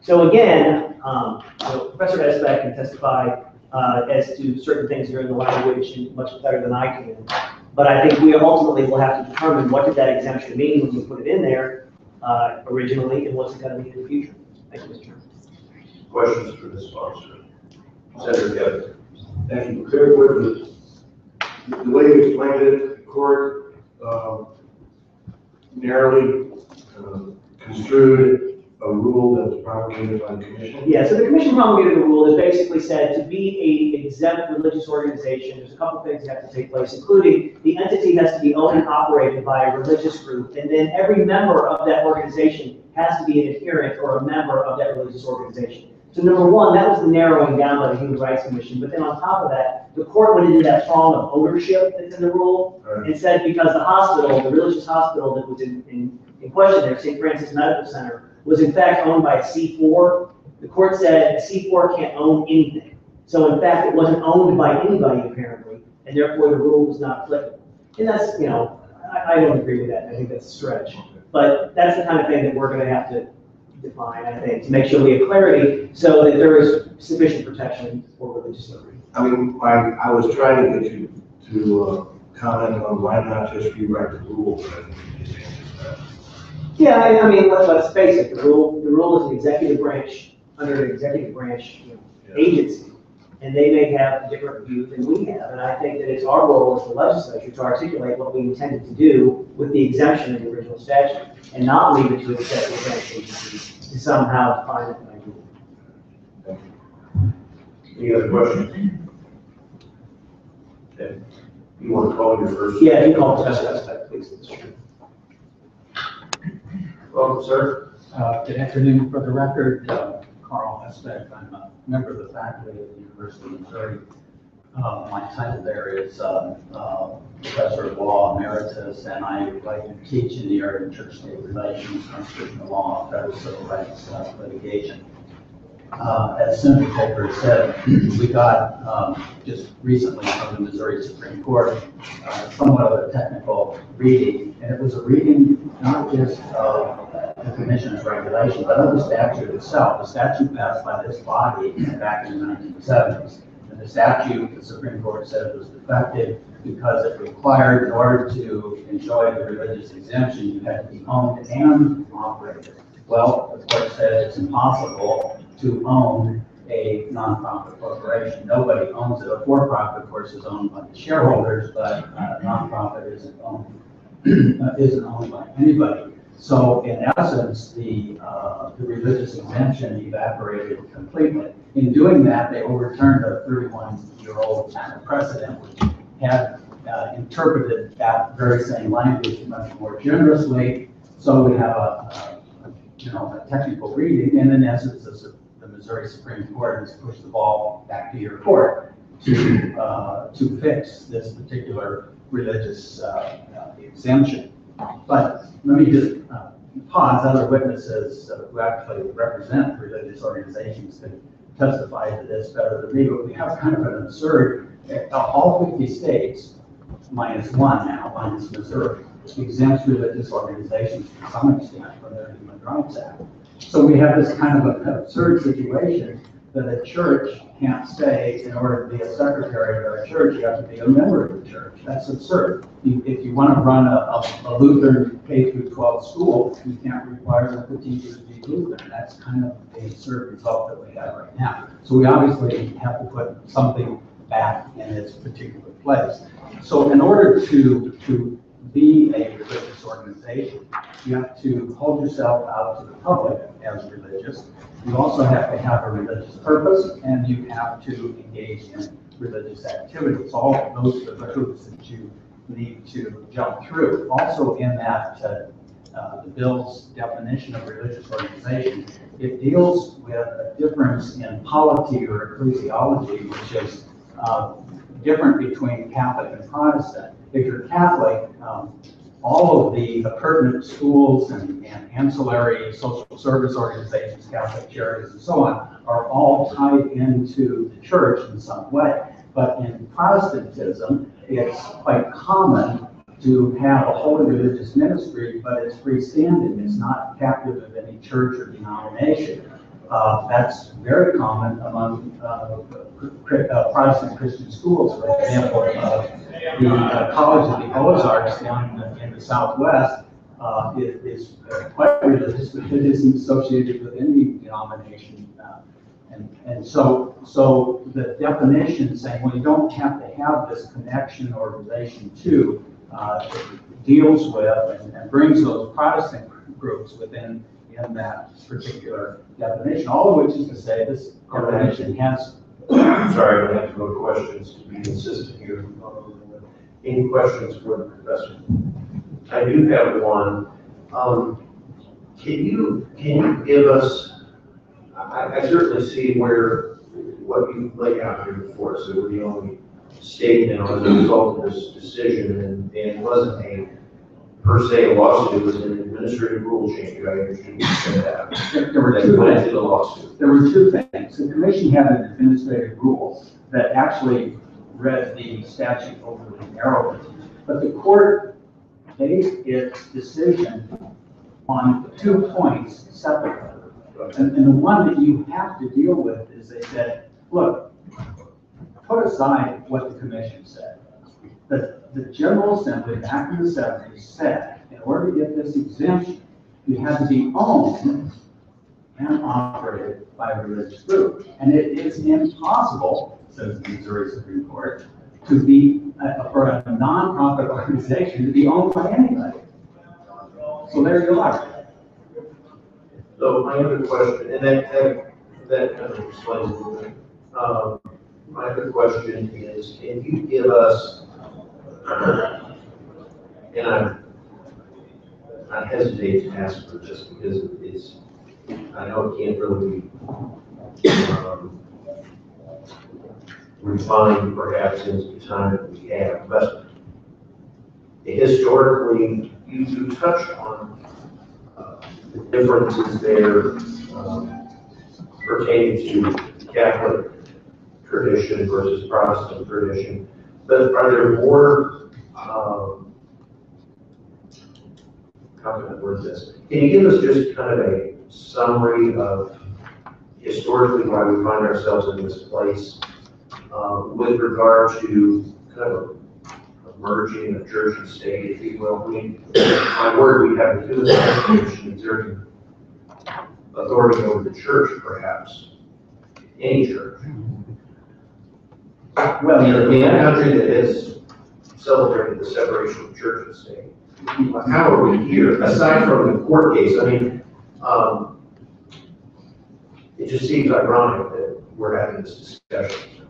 So again, um, you Professor Esbeck can testify, uh, as to certain things are in the language and much better than I can. But I think we ultimately will have to determine what did that exemption mean when we put it in there, uh, originally, and what's it gonna be in the future. Thank you, Mr. Chairman. Questions for this officer? Senator. Thank you. Clear with the, the way you explained it, the court, um, narrowly uh, construed a rule that was promulgated by the commission. Yeah, so the commission promulgated a rule that basically said to be a exempt religious organization, there's a couple things that have to take place, including the entity has to be owned and operated by a religious group, and then every member of that organization has to be an adherent or a member of that religious organization. So number one, that was the narrowing down by the Human Rights Commission, but then on top of that, the court went into that prong of ownership that's in the rule, Right. and said because the hospital, the religious hospital that was in, in, in question there, St. Francis Medical Center, was in fact owned by a C4. The court said C4 can't own anything. So in fact, it wasn't owned by anybody apparently, and therefore the rule was not applicable. And that's, you know, I, I don't agree with that. I think that's a stretch. But that's the kind of thing that we're gonna have to define, I think, to make sure we have clarity so that there is sufficient protection for religious liberty. I mean, I, I was trying to get you to, uh, comment on why not just rewrite the rule, but you just answered that. Yeah, I, I mean, let's, let's face it, the rule, the rule is an executive branch, under an executive branch, you know, agency. And they may have a different view than we have, and I think that it's our role as the legislature to articulate what we intended to do with the exemption of the original statute, and not leave it to executive branch agencies to somehow define it by rule. Any other questions? Okay. You want to call your first? Yeah, you call Esbeck, please. Welcome, sir. Uh, Good afternoon. For the record, uh, Carl Esbeck, I'm a member of the faculty at the University of Missouri. Uh, My title there is uh, uh, Professor of Law Emeritus, and I write and teach in the area of church-state relations, constitutional law, federal civil rights uh, litigation. Uh, As Senator Baker said, we got um, just recently from the Missouri Supreme Court, uh, somewhat of a technical reading, and it was a reading not just of the commission's regulation, but of the statute itself. The statute passed by this body back in the nineteen seventies. And the statute, the Supreme Court said was defective because it required, in order to enjoy the religious exemption, you had to be owned and operated. Well, the court said it's impossible to own a nonprofit corporation. Nobody owns it. A for-profit, of course, is owned by the shareholders, but a nonprofit isn't owned, isn't owned by anybody. So in essence, the, uh, the religious exemption evaporated completely. In doing that, they overturned a thirty-one-year-old precedent which had uh, interpreted that very same language much more generously. So we have a, a, you know, a technical reading, and in essence, the the Missouri Supreme Court has pushed the ball back to your court to, uh, to fix this particular religious uh, uh, exemption. But let me just uh, pause, other witnesses uh, who actually represent religious organizations can testify to this better than me, but we have kind of an absurd, uh, all 50 states, minus one now, minus Missouri, exempts religious organizations to some extent from their Human Rights Act. So we have this kind of absurd situation that a church can't say, in order to be a secretary of a church, you have to be a member of the church. That's absurd. You- If you want to run a, a- a Lutheran K through 12 school, you can't require that the teachers be Lutheran. That's kind of the absurd result that we have right now. So we obviously have to put something back in its particular place. So in order to, to be a religious organization, you have to hold yourself out to the public as religious. You also have to have a religious purpose, and you have to engage in religious activities. All those are the hoops that you need to jump through. Also in that, uh, uh, the bill's definition of religious organization, it deals with a difference in polity or ecclesiology, which is uh, different between Catholic and Protestant. If you're Catholic, um, all of the pertinent schools and and ancillary social service organizations, Catholic charities and so on, are all tied into the church in some way. But in Protestantism, it's quite common to have a holy religious ministry, but it's freestanding, it's not captive of any church or denomination. Uh, that's very common among, uh, uh, Protestant Christian schools, for example, uh, the uh, College of the Ozarks down in the, in the southwest, uh, is, is uh, quite religious, but it isn't associated with any denomination. uh, And, and so, so the definition saying, well, you don't have to have this connection or relation to, uh, deals with and- and brings those Protestant groups within, in that particular definition, all of which is to say this definition has Sorry, gonna have to go to questions to be consistent here. Any questions for the professor? I do have one. Um, can you, can you give us, I, I certainly see where, what you laid out here before, so we're the only state now as a result of this decision, and, and it wasn't a, per se, a lawsuit, it was an administrative rule change, I understand that. There were That two went things. into the lawsuit. There were two things. The commission had an administrative rule that actually read the statute overly narrowly. But the court based its decision on two points separately. And, and the one that you have to deal with is they said, look, put aside what the commission said. The, the General Assembly back in the seventies said, in order to get this exemption, you had to be owned and operated by a religious group. And it is impossible, says the Missouri Supreme Court, to be, for a nonprofit organization to be owned by anybody. So there you are. So my other question, and that, that, that kind of explains a little bit. Um, my other question is, can you give us, and I, I hesitate to ask for this because it's, I know it can't really be, um, refined perhaps in the time that we have, but historically, you, you touched on uh, the differences there um, pertaining to Catholic tradition versus Protestant tradition. But are there more, um, how can I word this? Can you give us just kind of a summary of historically why we find ourselves in this place um, with regard to kind of a merging of church and state, if you will? I mean, my word, we have the Constitution exerting authority over the church, perhaps, any church. Well, in a country that has celebrated the separation of church and state. How are we here, aside from the court case, I mean, um, it just seems ironic that we're having this discussion.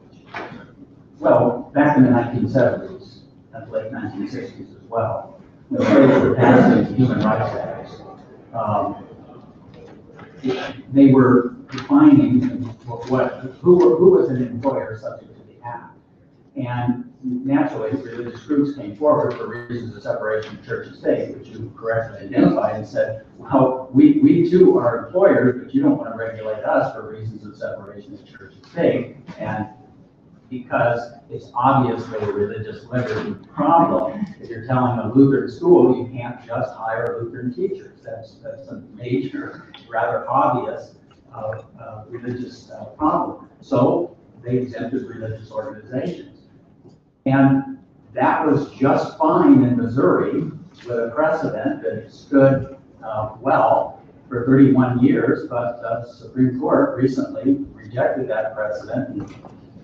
Well, back in the nineteen seventies, and the late nineteen sixties as well. The passing human rights acts. Um, They were defining what, what- who, who was an employer subject to the act. And naturally, religious groups came forward for reasons of separation of church and state, which you correctly identified and said, well, we, we too are employers, but you don't want to regulate us for reasons of separation of church and state. And because it's obviously a religious liberty problem, if you're telling a Lutheran school, you can't just hire Lutheran teachers. That's, that's a major, rather obvious, uh, uh, religious uh, problem. So they exempted religious organizations. And that was just fine in Missouri with a precedent that stood uh, well for 31 years, but the Supreme Court recently rejected that precedent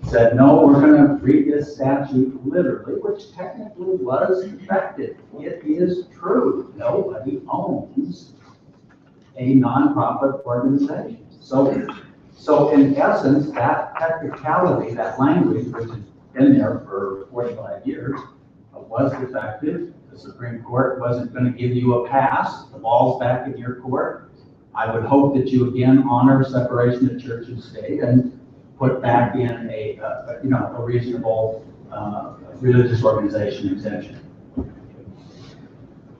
said, no, we're going to read this statute literally, which technically was effective. It is true. Nobody owns a nonprofit organization. So, so in essence, that technicality, that language, which has been there for 45 years, was effective. The Supreme Court wasn't going to give you a pass. The ball's back in your court. I would hope that you again honor separation of church and state and put back in a, uh, you know, a reasonable uh, religious organization exemption.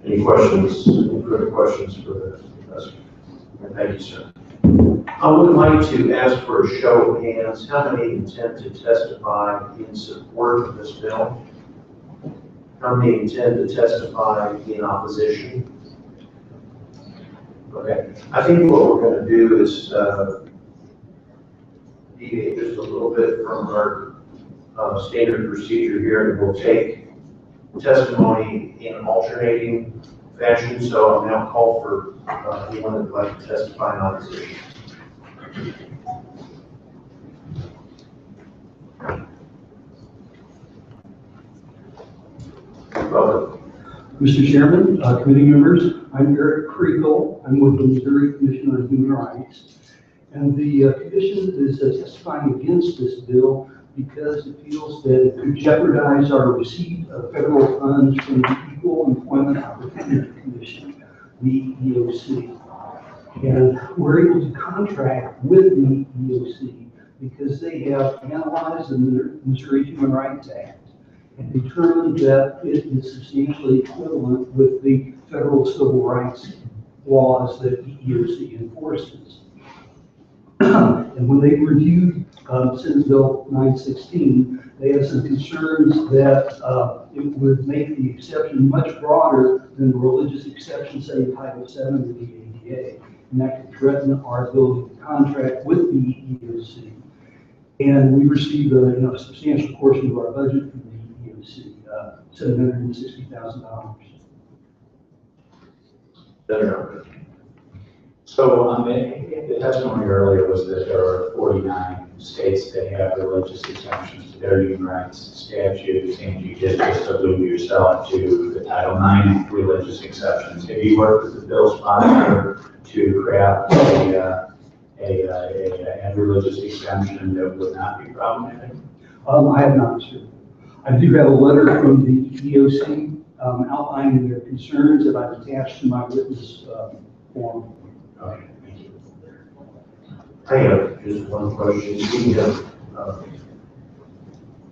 Any questions, any further questions for the professor? Thank you, sir. I would like to ask for a show of hands, how many intend to testify in support of this bill? How many intend to testify in opposition? Okay, I think what we're gonna do is, uh, deviate just a little bit from our, uh, standard procedure here, and we'll take testimony in an alternating fashion, so I'll now call for, uh, anyone that'd like to testify in opposition. Welcome. Mr. Chairman, uh, committee members, I'm Eric Kriegel. I'm with the Missouri Commission on Human Rights. And the uh, commission is uh, testifying against this bill because it feels that it could jeopardize our receipt of federal funds from the Equal Employment Opportunity Commission, the EEOC. And we're able to contract with the EEOC because they have analyzed the Missouri Human Rights Act and determined that it is substantially equivalent with the federal civil rights laws that the EEOC enforces. And when they reviewed um, Senate Bill 916, they had some concerns that uh, it would make the exception much broader than the religious exception, say, in Title VII of the ADA. And that could threaten our ability to contract with the EEOC. And we received a, you know, substantial portion of our budget from the EEOC, uh, $760,000. Senator. So, um, the the testimony earlier was that there are forty-nine states that have religious exemptions to their human rights statutes, and you did just allude yourself to the Title IX religious exceptions. Have you worked with the bill sponsor to craft a, uh, a, uh, a, a religious exemption that would not be problematic? Um, I have not, sir. I do have a letter from the EEOC, um, outlining their concerns that I've attached to my witness, um, form. I have just one question. We have, uh,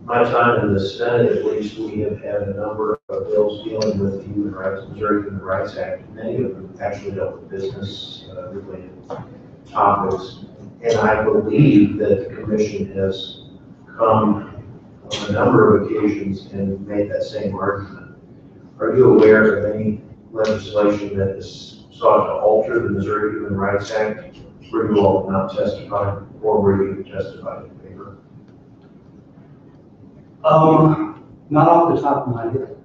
my time in the Senate, at least, we have had a number of bills dealing with the Human Rights, Missouri Human Rights Act. Many of them actually dealt with business uh, related topics. And I believe that the commission has come on a number of occasions and made that same argument. Are you aware of any legislation that is sought to alter the Missouri Human Rights Act where you all will not testify or where you testify in favor? Um, not off the top of my head.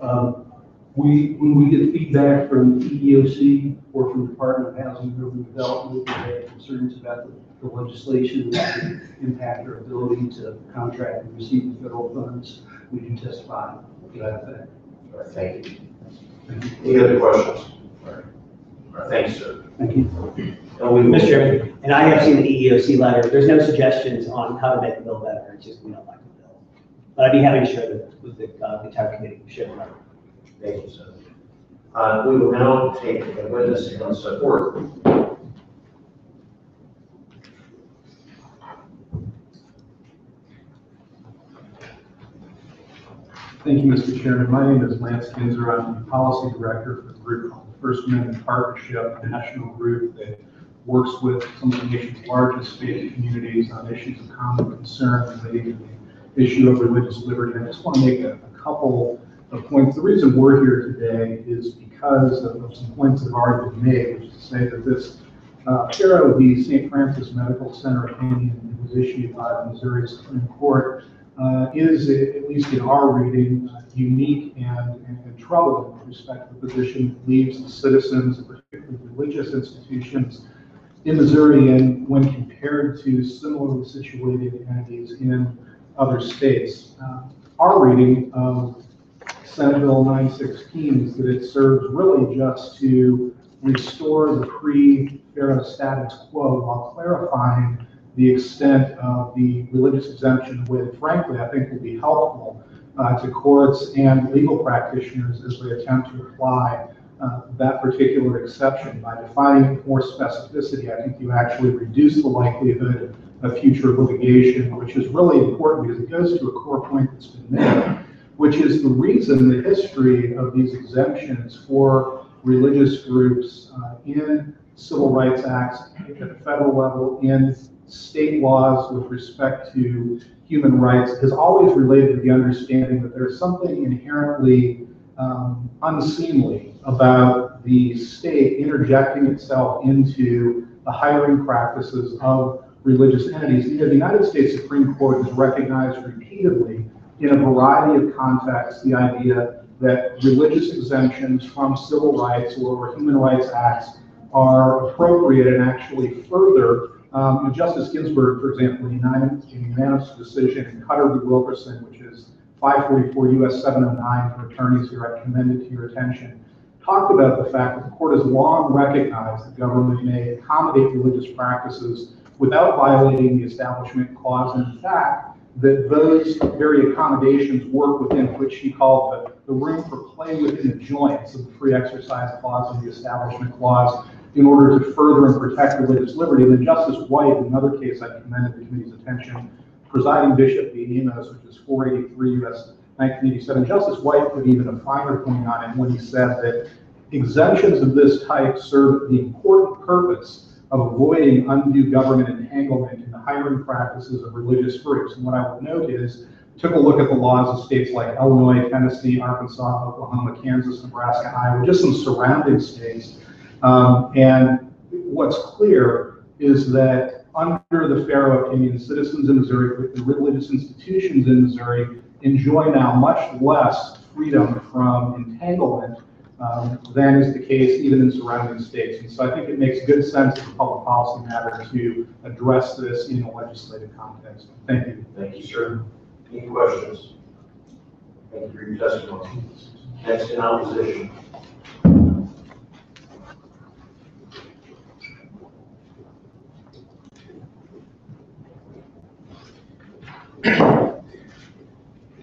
Um, we, when we get feedback from EEOC or from the Department of Housing and Urban Development, we have concerns about the the legislation that could impact our ability to contract and receive the federal funds, we do testify to that effect. All right, thank you. Any other questions? All right. All right, thanks, sir. Thank you. And we, Mr. Chairman, and I have seen the EEOC letter, there's no suggestions on how to make the bill better, it's just we don't like the bill. But I'd be happy to share that with the, uh, the entire committee, share the record. Thank you, Senator. Uh, we will now take a witness in support. Thank you, Mr. Chairman. My name is Lance Kinzer. I'm the policy director for the group called the First Amendment Partnership, national group that works with some of the nation's largest faith communities on issues of common concern relating to the issue of religious liberty. And I just want to make a a couple of points. The reason we're here today is because of of some points that have already been made, which is to say that this uh, Farrow v. St. Francis Medical Center opinion was issued by the Missouri Supreme Court uh, is, at least in our reading, uh, unique and, and and troubling with respect to the position it leaves the citizens, particularly religious institutions in Missouri and when compared to similarly situated entities in other states. Uh, Our reading of Senate Bill 916 is that it serves really just to restore the pre-Farrow status quo while clarifying the extent of the religious exemption that frankly I think will be helpful uh, to courts and legal practitioners as they attempt to apply uh, that particular exception. By defining more specificity, I think you actually reduce the likelihood of future litigation, which is really important because it goes to a core point that's been made, which is the reason, the history of these exemptions for religious groups uh, in civil rights acts at the federal level, in state laws with respect to human rights, has always related to the understanding that there's something inherently um, unseemly about the state interjecting itself into the hiring practices of religious entities. You know, the United States Supreme Court has recognized repeatedly in a variety of contexts the idea that religious exemptions from civil rights or human rights acts are appropriate and actually further. Um, and Justice Ginsburg, for example, in in unanimous decision in Cutter v. Wilkinson, which is 544 U.S. 709 for attorneys here, I commend it to your attention, talked about the fact that the court has long recognized that government may accommodate religious practices without violating the Establishment Clause. And in fact, that those very accommodations work within which he called the, the room for play within the joints of the Free Exercise Clause and the Establishment Clause in order to further and protect religious liberty. And then Justice White, in another case I commended the committee's attention, presiding bishop v. Amos, which is 483 U.S. 1987, Justice White put even a finer point on it when he said that exemptions of this type serve the important purpose of avoiding undue government entanglement in the hiring practices of religious groups. And what I would note is, took a look at the laws of states like Illinois, Tennessee, Arkansas, Oklahoma, Kansas, Nebraska, Iowa, just some surrounding states. Um, and what's clear is that under the Farrow opinion, citizens in Missouri, the religious institutions in Missouri enjoy now much less freedom from entanglement um, than is the case even in surrounding states. And so I think it makes good sense as a public policy matter to address this in a legislative context. Thank you. Thank you, sir. Any questions? Thank you for your testimony. Next in opposition.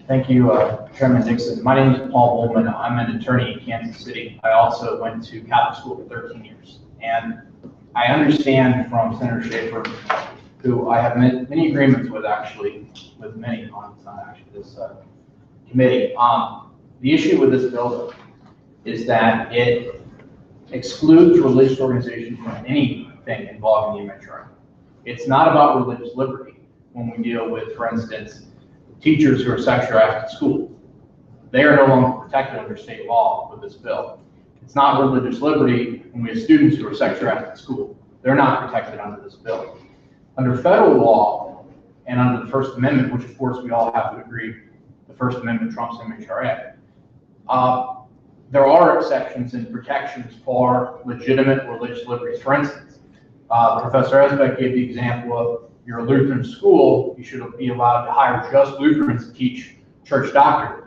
Thank you, uh, Chairman Dixon. My name is Paul Bowman. I'm an attorney in Kansas City. I also went to Catholic school for 13 years. And I understand from Senator Schaefer, who I have ma- many agreements with, actually, with many on, on actually this uh, committee. Um, The issue with this bill is that it excludes religious organizations from anything involving the MHRA. It's not about religious liberty when we deal with, for instance, teachers who are sexually active at school. They are no longer protected under state law with this bill. It's not religious liberty when we have students who are sexually active at school. They're not protected under this bill. Under federal law and under the First Amendment, which of course we all have to agree, the First Amendment trumps MHRA, uh, there are exceptions and protections for legitimate religious liberties. For instance, uh, Professor Esbeck gave the example of you're a Lutheran school, you should be allowed to hire just Lutherans to teach church doctrine.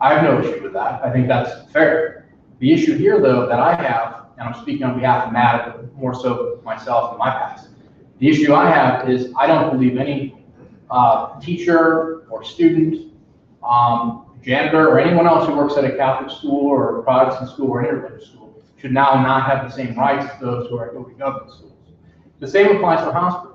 I have no issue with that. I think that's fair. The issue here, though, that I have, and I'm speaking on behalf of Matt, but more so myself and my past, the issue I have is I don't believe any uh, teacher or student um, janitor or anyone else who works at a Catholic school or a Protestant school or any religious school should now not have the same rights as those who are at government schools. The same applies for hospitals.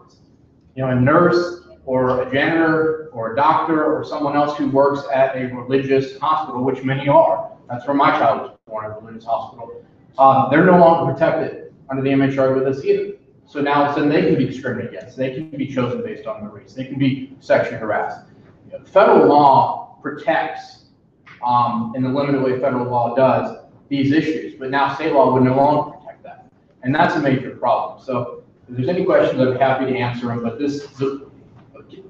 You know, a nurse or a janitor or a doctor or someone else who works at a religious hospital, which many are, that's where my child was born, at a religious hospital, um, they're no longer protected under the MHRA with us either. So now all of a sudden they can be discriminated against, they can be chosen based on their race, they can be sexually harassed. You know, Federal law protects, um, in the limited way federal law does, these issues, but now state law would no longer protect that. And that's a major problem. So if there's any questions, I'd be happy to answer them, but this,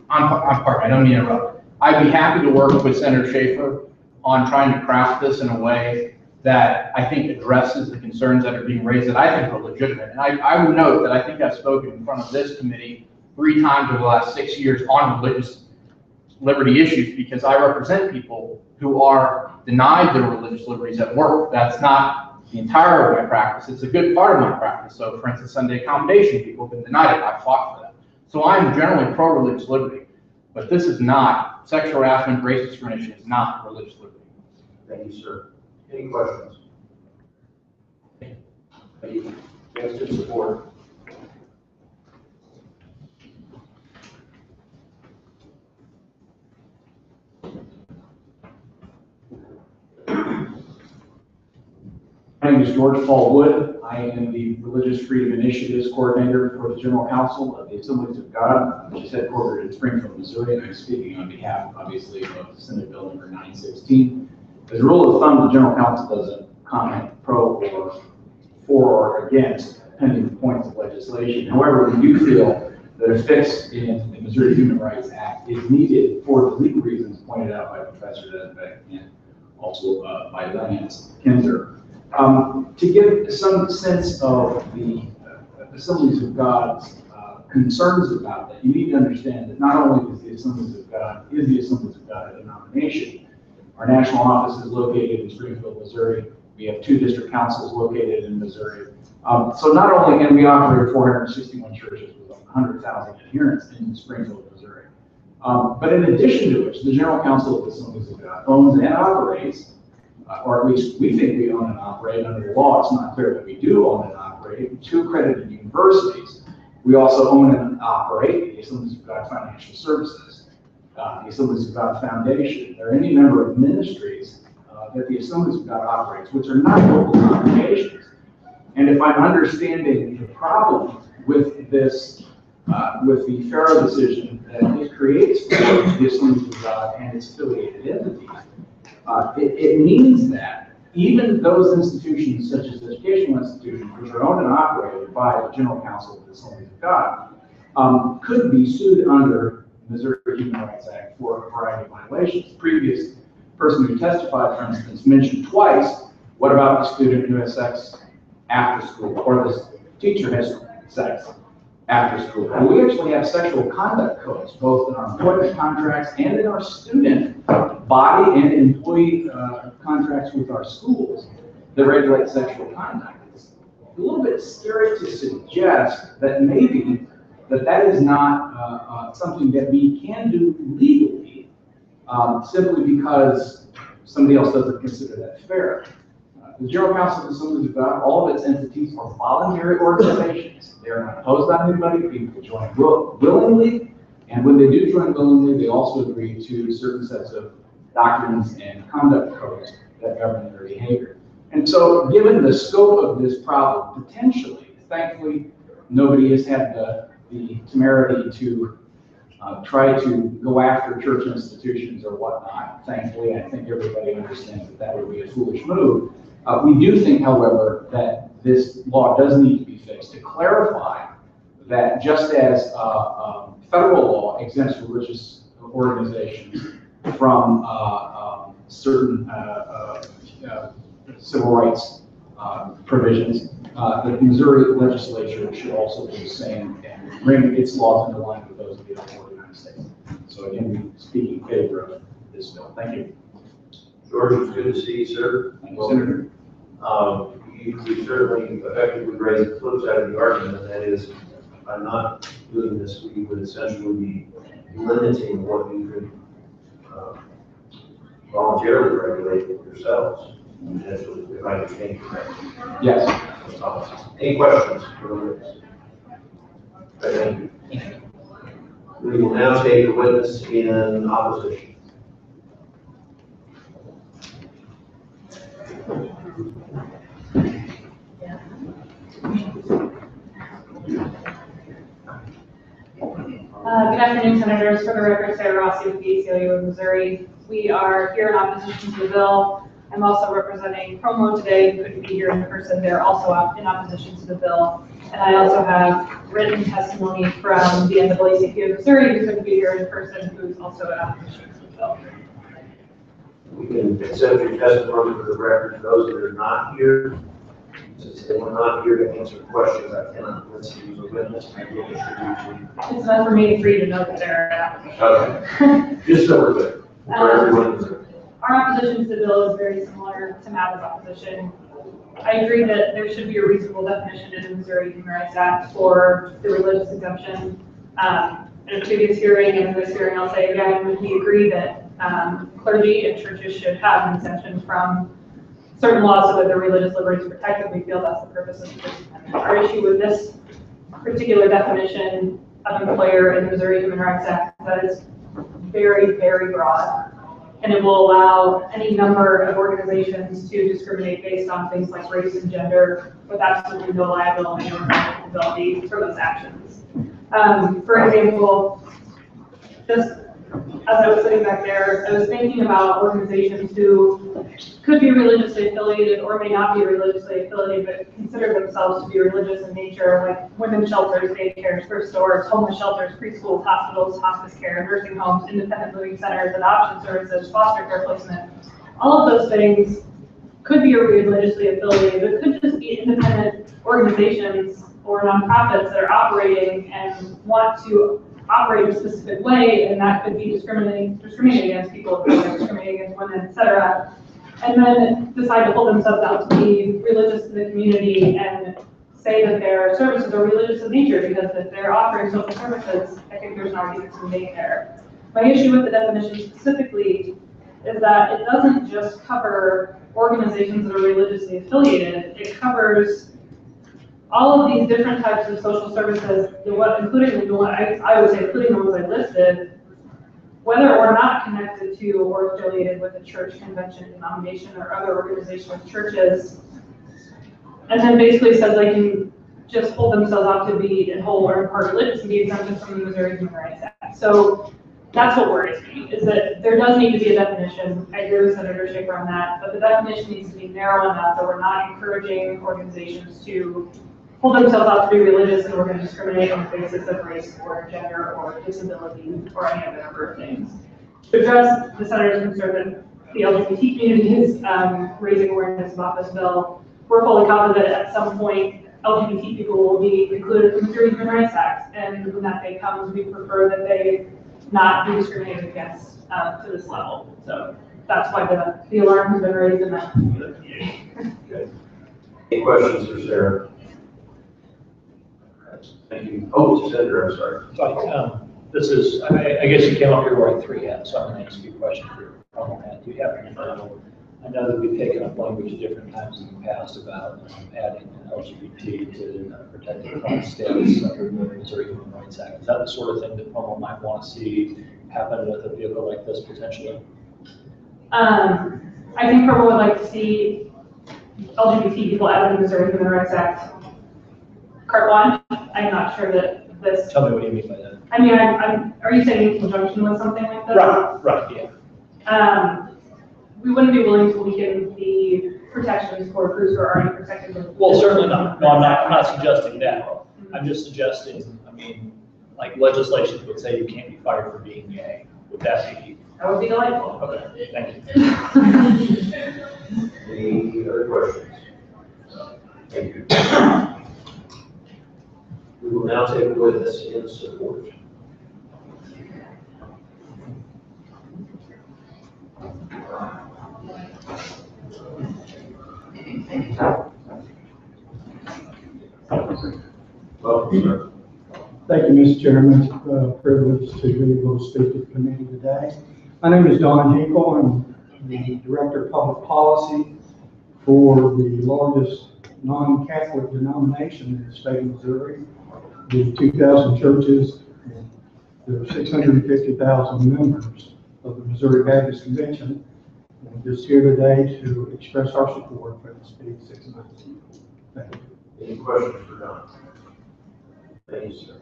I'm, I'm part, I don't mean to interrupt. I'd be happy to work with Senator Schaefer on trying to craft this in a way that I think addresses the concerns that are being raised that I think are legitimate. And I, I would note that I think I've spoken in front of this committee three times over the last six years on religious liberty issues because I represent people who are denied their religious liberties at work. That's not the entire of my practice. It's a good part of my practice. So for instance, Sunday accommodation, people have been denied it. I fought for that. So I'm generally pro-religious liberty, but this is not, sexual harassment, race discrimination is not religious liberty. Thank you, sir. Any questions? Any against or support? My name is George Paul Wood. I am the Religious Freedom Initiatives Coordinator for the General Council of the Assemblies of God, which is headquartered in Springfield, Missouri, and I'm speaking on behalf, obviously, of Senate Bill number 916. As a rule of thumb, the General Council doesn't comment pro or for or against pending points of legislation. However, we do feel that a fix in the Missouri Human Rights Act is needed for the legal reasons pointed out by Professor Esbeck and also uh, by Lance Kinzer. Um, to give some sense of the uh, Assemblies of God's uh, concerns about that, you need to understand that not only is the Assemblies of God, is the Assemblies of God a denomination, our national office is located in Springfield, Missouri. We have two district councils located in Missouri. Um, so not only, can we operate 461 churches with 100,000 adherents in Springfield, Missouri. Um, but in addition to which, the General Council of the Assemblies of God owns and operates uh, or at least we think we own and operate under the law. It's not clear that we do own and operate two accredited universities. We also own and operate the Assemblies of God Financial Services, uh, the Assemblies of God Foundation. There are any number of ministries uh, that the Assemblies of God operates, which are not local congregations. And if I'm understanding the problem with this, uh, with the Farrow decision that it creates for the Assemblies of God and its affiliated entities, uh, it, it means that even those institutions such as educational institutions, which are owned and operated by the General Council of the Assemblies of God, um, could be sued under Missouri Human Rights Act for a variety of violations. The previous person who testified, for instance, mentioned twice, what about the student who has sex after school, or the teacher has sex after school? And we actually have sexual conduct codes, both in our employment contracts and in our student body and employee uh, contracts with our schools that regulate sexual conduct. It's a little bit scary to suggest that maybe that that is not uh, uh, something that we can do legally um, simply because somebody else doesn't consider that fair. The General Council Assemblies of God, all of its entities are voluntary organizations. They are not imposed on anybody. People join will- willingly. And when they do join willingly, they also agree to certain sets of doctrines and conduct codes that govern their behavior. And so, given the scope of this problem, potentially, thankfully, nobody has had the, the temerity to uh, try to go after church institutions or whatnot. Thankfully, I think everybody understands that that would be a foolish move. Uh, we do think, however, that this law does need to be fixed to clarify that just as uh, um, federal law exempts religious organizations from uh, um, certain uh, uh, civil rights provisions, the Missouri legislature should also do the same and bring its laws into line with those of the other United States. So again, we speak in favor of this bill. Thank you. George, it's good to see you, sir. Thank you, Senator. Um, you, you certainly effectively raised the flip side of the argument, and that is, by not doing this, we would essentially be limiting what you could, uh, voluntarily regulate yourselves. Potentially, if I understand you correctly. Yes. Any questions for the witness? Thank you. We will now take the witness in opposition. Uh, Good afternoon, Senators. For the record, Sarah Rossi with the ACLU of Missouri. We are here in opposition to the bill. I'm also representing Promo today, who couldn't be here in person. They're also in opposition to the bill. And I also have written testimony from the NAACP of Missouri, who couldn't be here in person, who's also in opposition to the bill. We can accept your testimony for the record, those that are not here. Since they were not here to answer questions, I cannot to witness. I will distribute It's not for me, for you to know that they're. Okay. Just so we're clear, for everyone in Missouri. Our opposition to the bill is very similar to Matt's opposition. I agree that there should be a reasonable definition in the Missouri Human Rights Act for the religious exemption. Um, in a previous hearing and in this hearing, I'll say again, we agree that, um, clergy and churches should have an exemption from certain laws so that their religious liberty is protected. We feel that's the purpose of this amendment. Our issue with this particular definition of employer in the Missouri Human Rights Act, that is very, very broad and it will allow any number of organizations to discriminate based on things like race and gender with absolutely no liability or accountability for those actions. Um, for example, just as I was sitting back there, I was thinking about organizations who could be religiously affiliated or may not be religiously affiliated, but consider themselves to be religious in nature, like women's shelters, daycares, thrift stores, homeless shelters, preschools, hospitals, hospice care, nursing homes, independent living centers, adoption services, foster care placement. All of those things could be religiously affiliated, but could just be independent organizations or nonprofits that are operating and want to operate a specific way, and that could be discriminating, discriminating against people, discriminating against women, et cetera. And then decide to hold themselves out to be religious to the community and say that their services are religious in nature, because if they're offering social services, I think there's an argument to be made there. My issue with the definition specifically is that it doesn't just cover organizations that are religiously affiliated, it covers all of these different types of social services, the what, including the one, I, I would say, including the ones I listed, whether or not connected to or affiliated with a church convention, denomination, or other organization with churches. And then basically says they can just hold themselves out to be in whole or in part religious and be exempted from the Missouri Human Rights Act. So that's what worries me, is that there does need to be a definition. I agree with Senator Schaefer on that, but the definition needs to be narrow enough that we're not encouraging organizations to hold themselves out to be religious and we're going to discriminate on the basis of race or gender or disability or any other number of things. To address the senator's concern that the LGBT community is um, raising awareness about this bill, we're fully confident that at some point LGBT people will be included in the Human Rights Act. And when that day comes, we prefer that they not be discriminated against uh, to this level. So that's why the, the alarm has been raised in that. Any questions for Sarah? Thank you. Oh, Senator, I'm sorry. Sorry, um, this is, I, I guess you came up here wearing three hats, so I'm gonna ask you a question for your promo hat. Do you happen to know, I know that we've taken up language at different times in the past about um, adding LGBT to uh, protected class status under the Missouri Human Rights Act. Is that the sort of thing that promo might want to see happen with a vehicle like this potentially? Um, I think Promo would like to see LGBT people added to the Missouri Human Rights Act. Carte blanche, I'm not sure that this, Tell me what you mean by that. I mean, I'm, I'm, are you saying in conjunction with something like this? Right, right, yeah. Um, we wouldn't be willing to weaken the protections for crews who are already protected. with- Well, certainly not. No, I'm not, I'm not suggesting that. I'm just suggesting, I mean, like legislation would say you can't be fired for being gay. Would that be? That would be delightful. Okay, thank you. Any other questions? Thank you. We will now take a witness in support. Sir. Thank you, Mr. Chairman. It's a privilege to be able to speak to the committee today. My name is Don Hinkle. I'm the Director of Public Policy for the largest non-Catholic denomination in the state of Missouri. The 2,000 churches, and there are 650,000 members of the Missouri Baptist Convention. And We're just here today to express our support for this big six months. Thank you. Any questions for Don? Thank you, sir.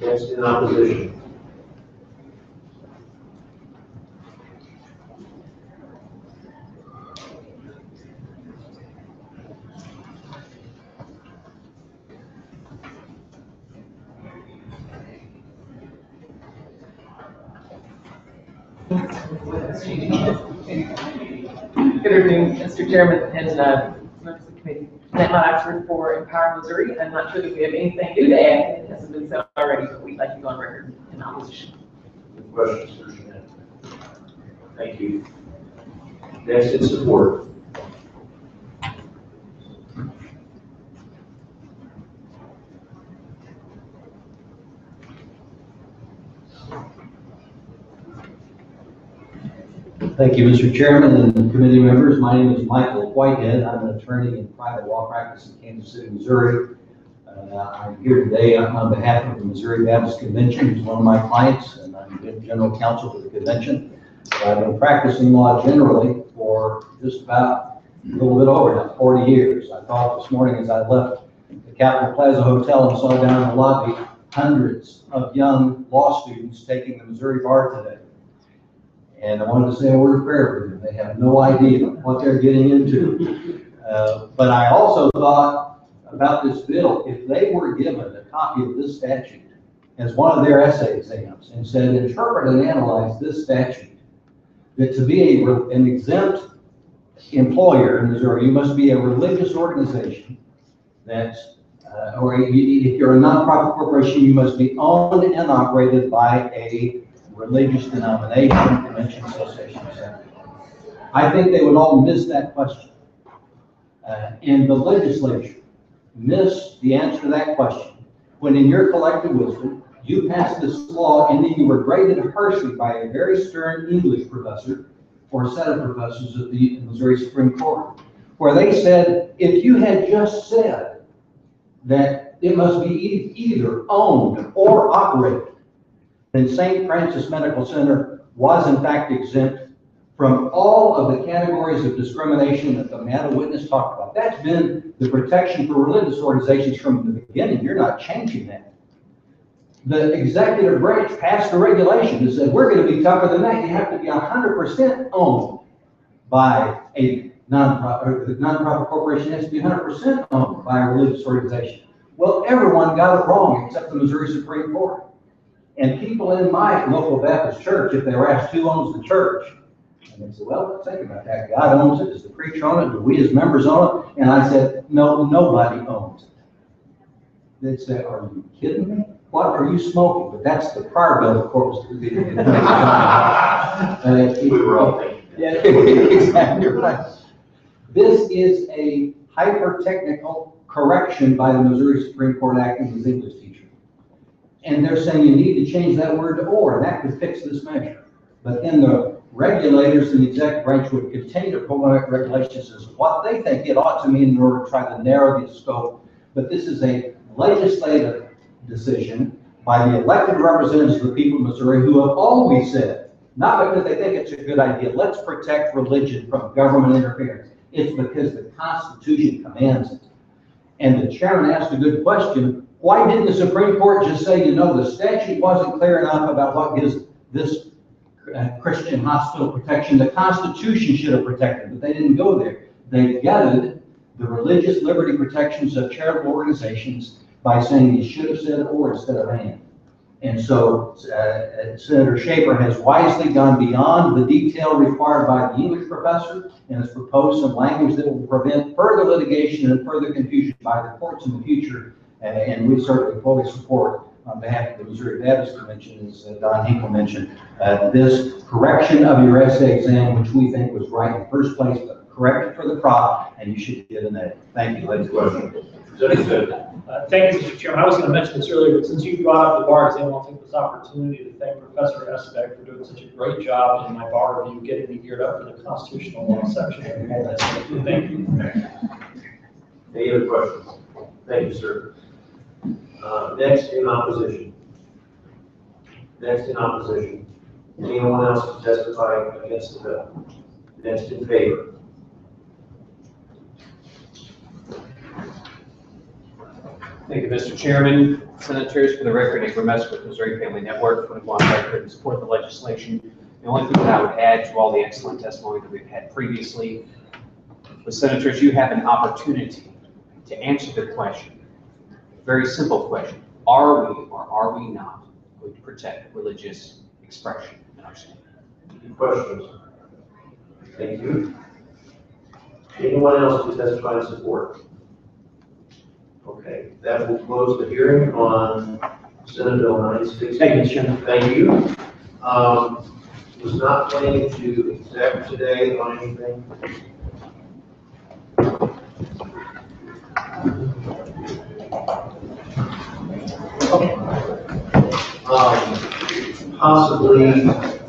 Next in opposition. Good evening, Mr. Chairman and uh, members of the committee. Mott Oxford for Empower Missouri. I'm not sure that we have anything new to add. It hasn't been said already, but we'd like to go on record in opposition. Questions? Thank you. Next in support. Thank you, Mr. Chairman and committee members. My name is Michael Whitehead. I'm an attorney in private law practice in Kansas City, Missouri. Uh, I'm here today on behalf of the Missouri Baptist Convention, who's one of my clients, and I'm general counsel for the convention. I've been practicing law generally for just about a little bit over now, 40 years. I thought this morning as I left the Capitol Plaza Hotel and saw down in the lobby hundreds of young law students taking the Missouri bar today. And I wanted to say a word of prayer for them. They have no idea what they're getting into. Uh, But I also thought about this bill, if they were given a copy of this statute as one of their essay exams and said, interpret and analyze this statute, that to be a, an exempt employer in Missouri, you must be a religious organization that's, uh, or if you- if you're a nonprofit corporation, you must be owned and operated by a religious denomination, convention, association, etc. I think they would all miss that question. Uh, And the legislature missed the answer to that question when in your collective wisdom, you passed this law and then you were graded harshly by a very stern English professor or a set of professors at the Missouri Supreme Court, where they said, if you had just said that it must be either owned or operated, then St. Francis Medical Center was in fact exempt from all of the categories of discrimination that the man of witness talked about. That's been the protection for religious organizations from the beginning. You're not changing that. The executive branch passed a regulation that said, we're gonna be tougher than that. You have to be hundred percent owned by a nonprofit, the nonprofit corporation has to be hundred percent owned by a religious organization. Well, everyone got it wrong except the Missouri Supreme Court. And people in my local Baptist church, if they were asked who owns the church, and they said, well, think about that. God owns it. Does the preacher own it? Do we as members own it? And I said, no, nobody owns it. They said, are you kidding me? What are you smoking? But that's the prior bill, of course. We were all thinking. yeah, exactly right. This is a hyper-technical correction by the Missouri Supreme Court acting as English teacher. And they're saying you need to change that word to or, and that could fix this measure. But then the regulators in the executive branch would continue to promote regulations as what they think it ought to mean in order to try to narrow the scope. But this is a legislative decision by the elected representatives of the people of Missouri who have always said, not because they think it's a good idea, let's protect religion from government interference. It's because the Constitution commands it. And the chairman asked a good question, why didn't the Supreme Court just say, you know, the statute wasn't clear enough about what gives this uh, Christian hospital protection, the Constitution should have protected, but they didn't go there. They gutted the religious liberty protections of charitable organizations by saying you should have said or instead of and. And so uh, Senator Schaefer has wisely gone beyond the detail required by the English professor and has proposed some language that will prevent further litigation and further confusion by the courts in the future. Uh, And we certainly fully support on behalf of the Missouri Baptist Convention, as uh, Don Hinkle mentioned, uh, this correction of your essay exam, which we think was right in the first place, but corrected for the prop, and you should get an A. Thank you, ladies and gentlemen. Presenting to Uh, Thank you, Mr. Chairman. I was going to mention this earlier, but since you brought up the bar exam, I'll take this opportunity to thank Professor Esbeck for doing such a great job in my bar review, getting me geared up for the constitutional law section. Thank you. Any other questions? Thank you, sir. Uh, next in opposition. Next in opposition. Anyone else to testify against the bill? Next in favor? Thank you, Mr. Chairman. Senators, for the record, Nick Mess with Missouri Family Network, want to record and support the legislation. The only thing that I would add to all the excellent testimony that we've had previously was senators, you have an opportunity to answer the question, very simple question, are we or are we not going to protect religious expression in our state? Any questions? Thank you. Anyone else to testify in support? Okay, that will close the hearing on Senate Bill 960. Thank you, Mr. Chairman. Thank you. Um, was not planning to exec today on anything. Um, possibly,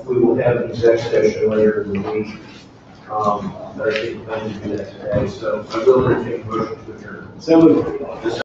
we will have an exec session later in the week. Um, but I think I'm going to do that today, so I will entertain a motion to adjourn. So moved.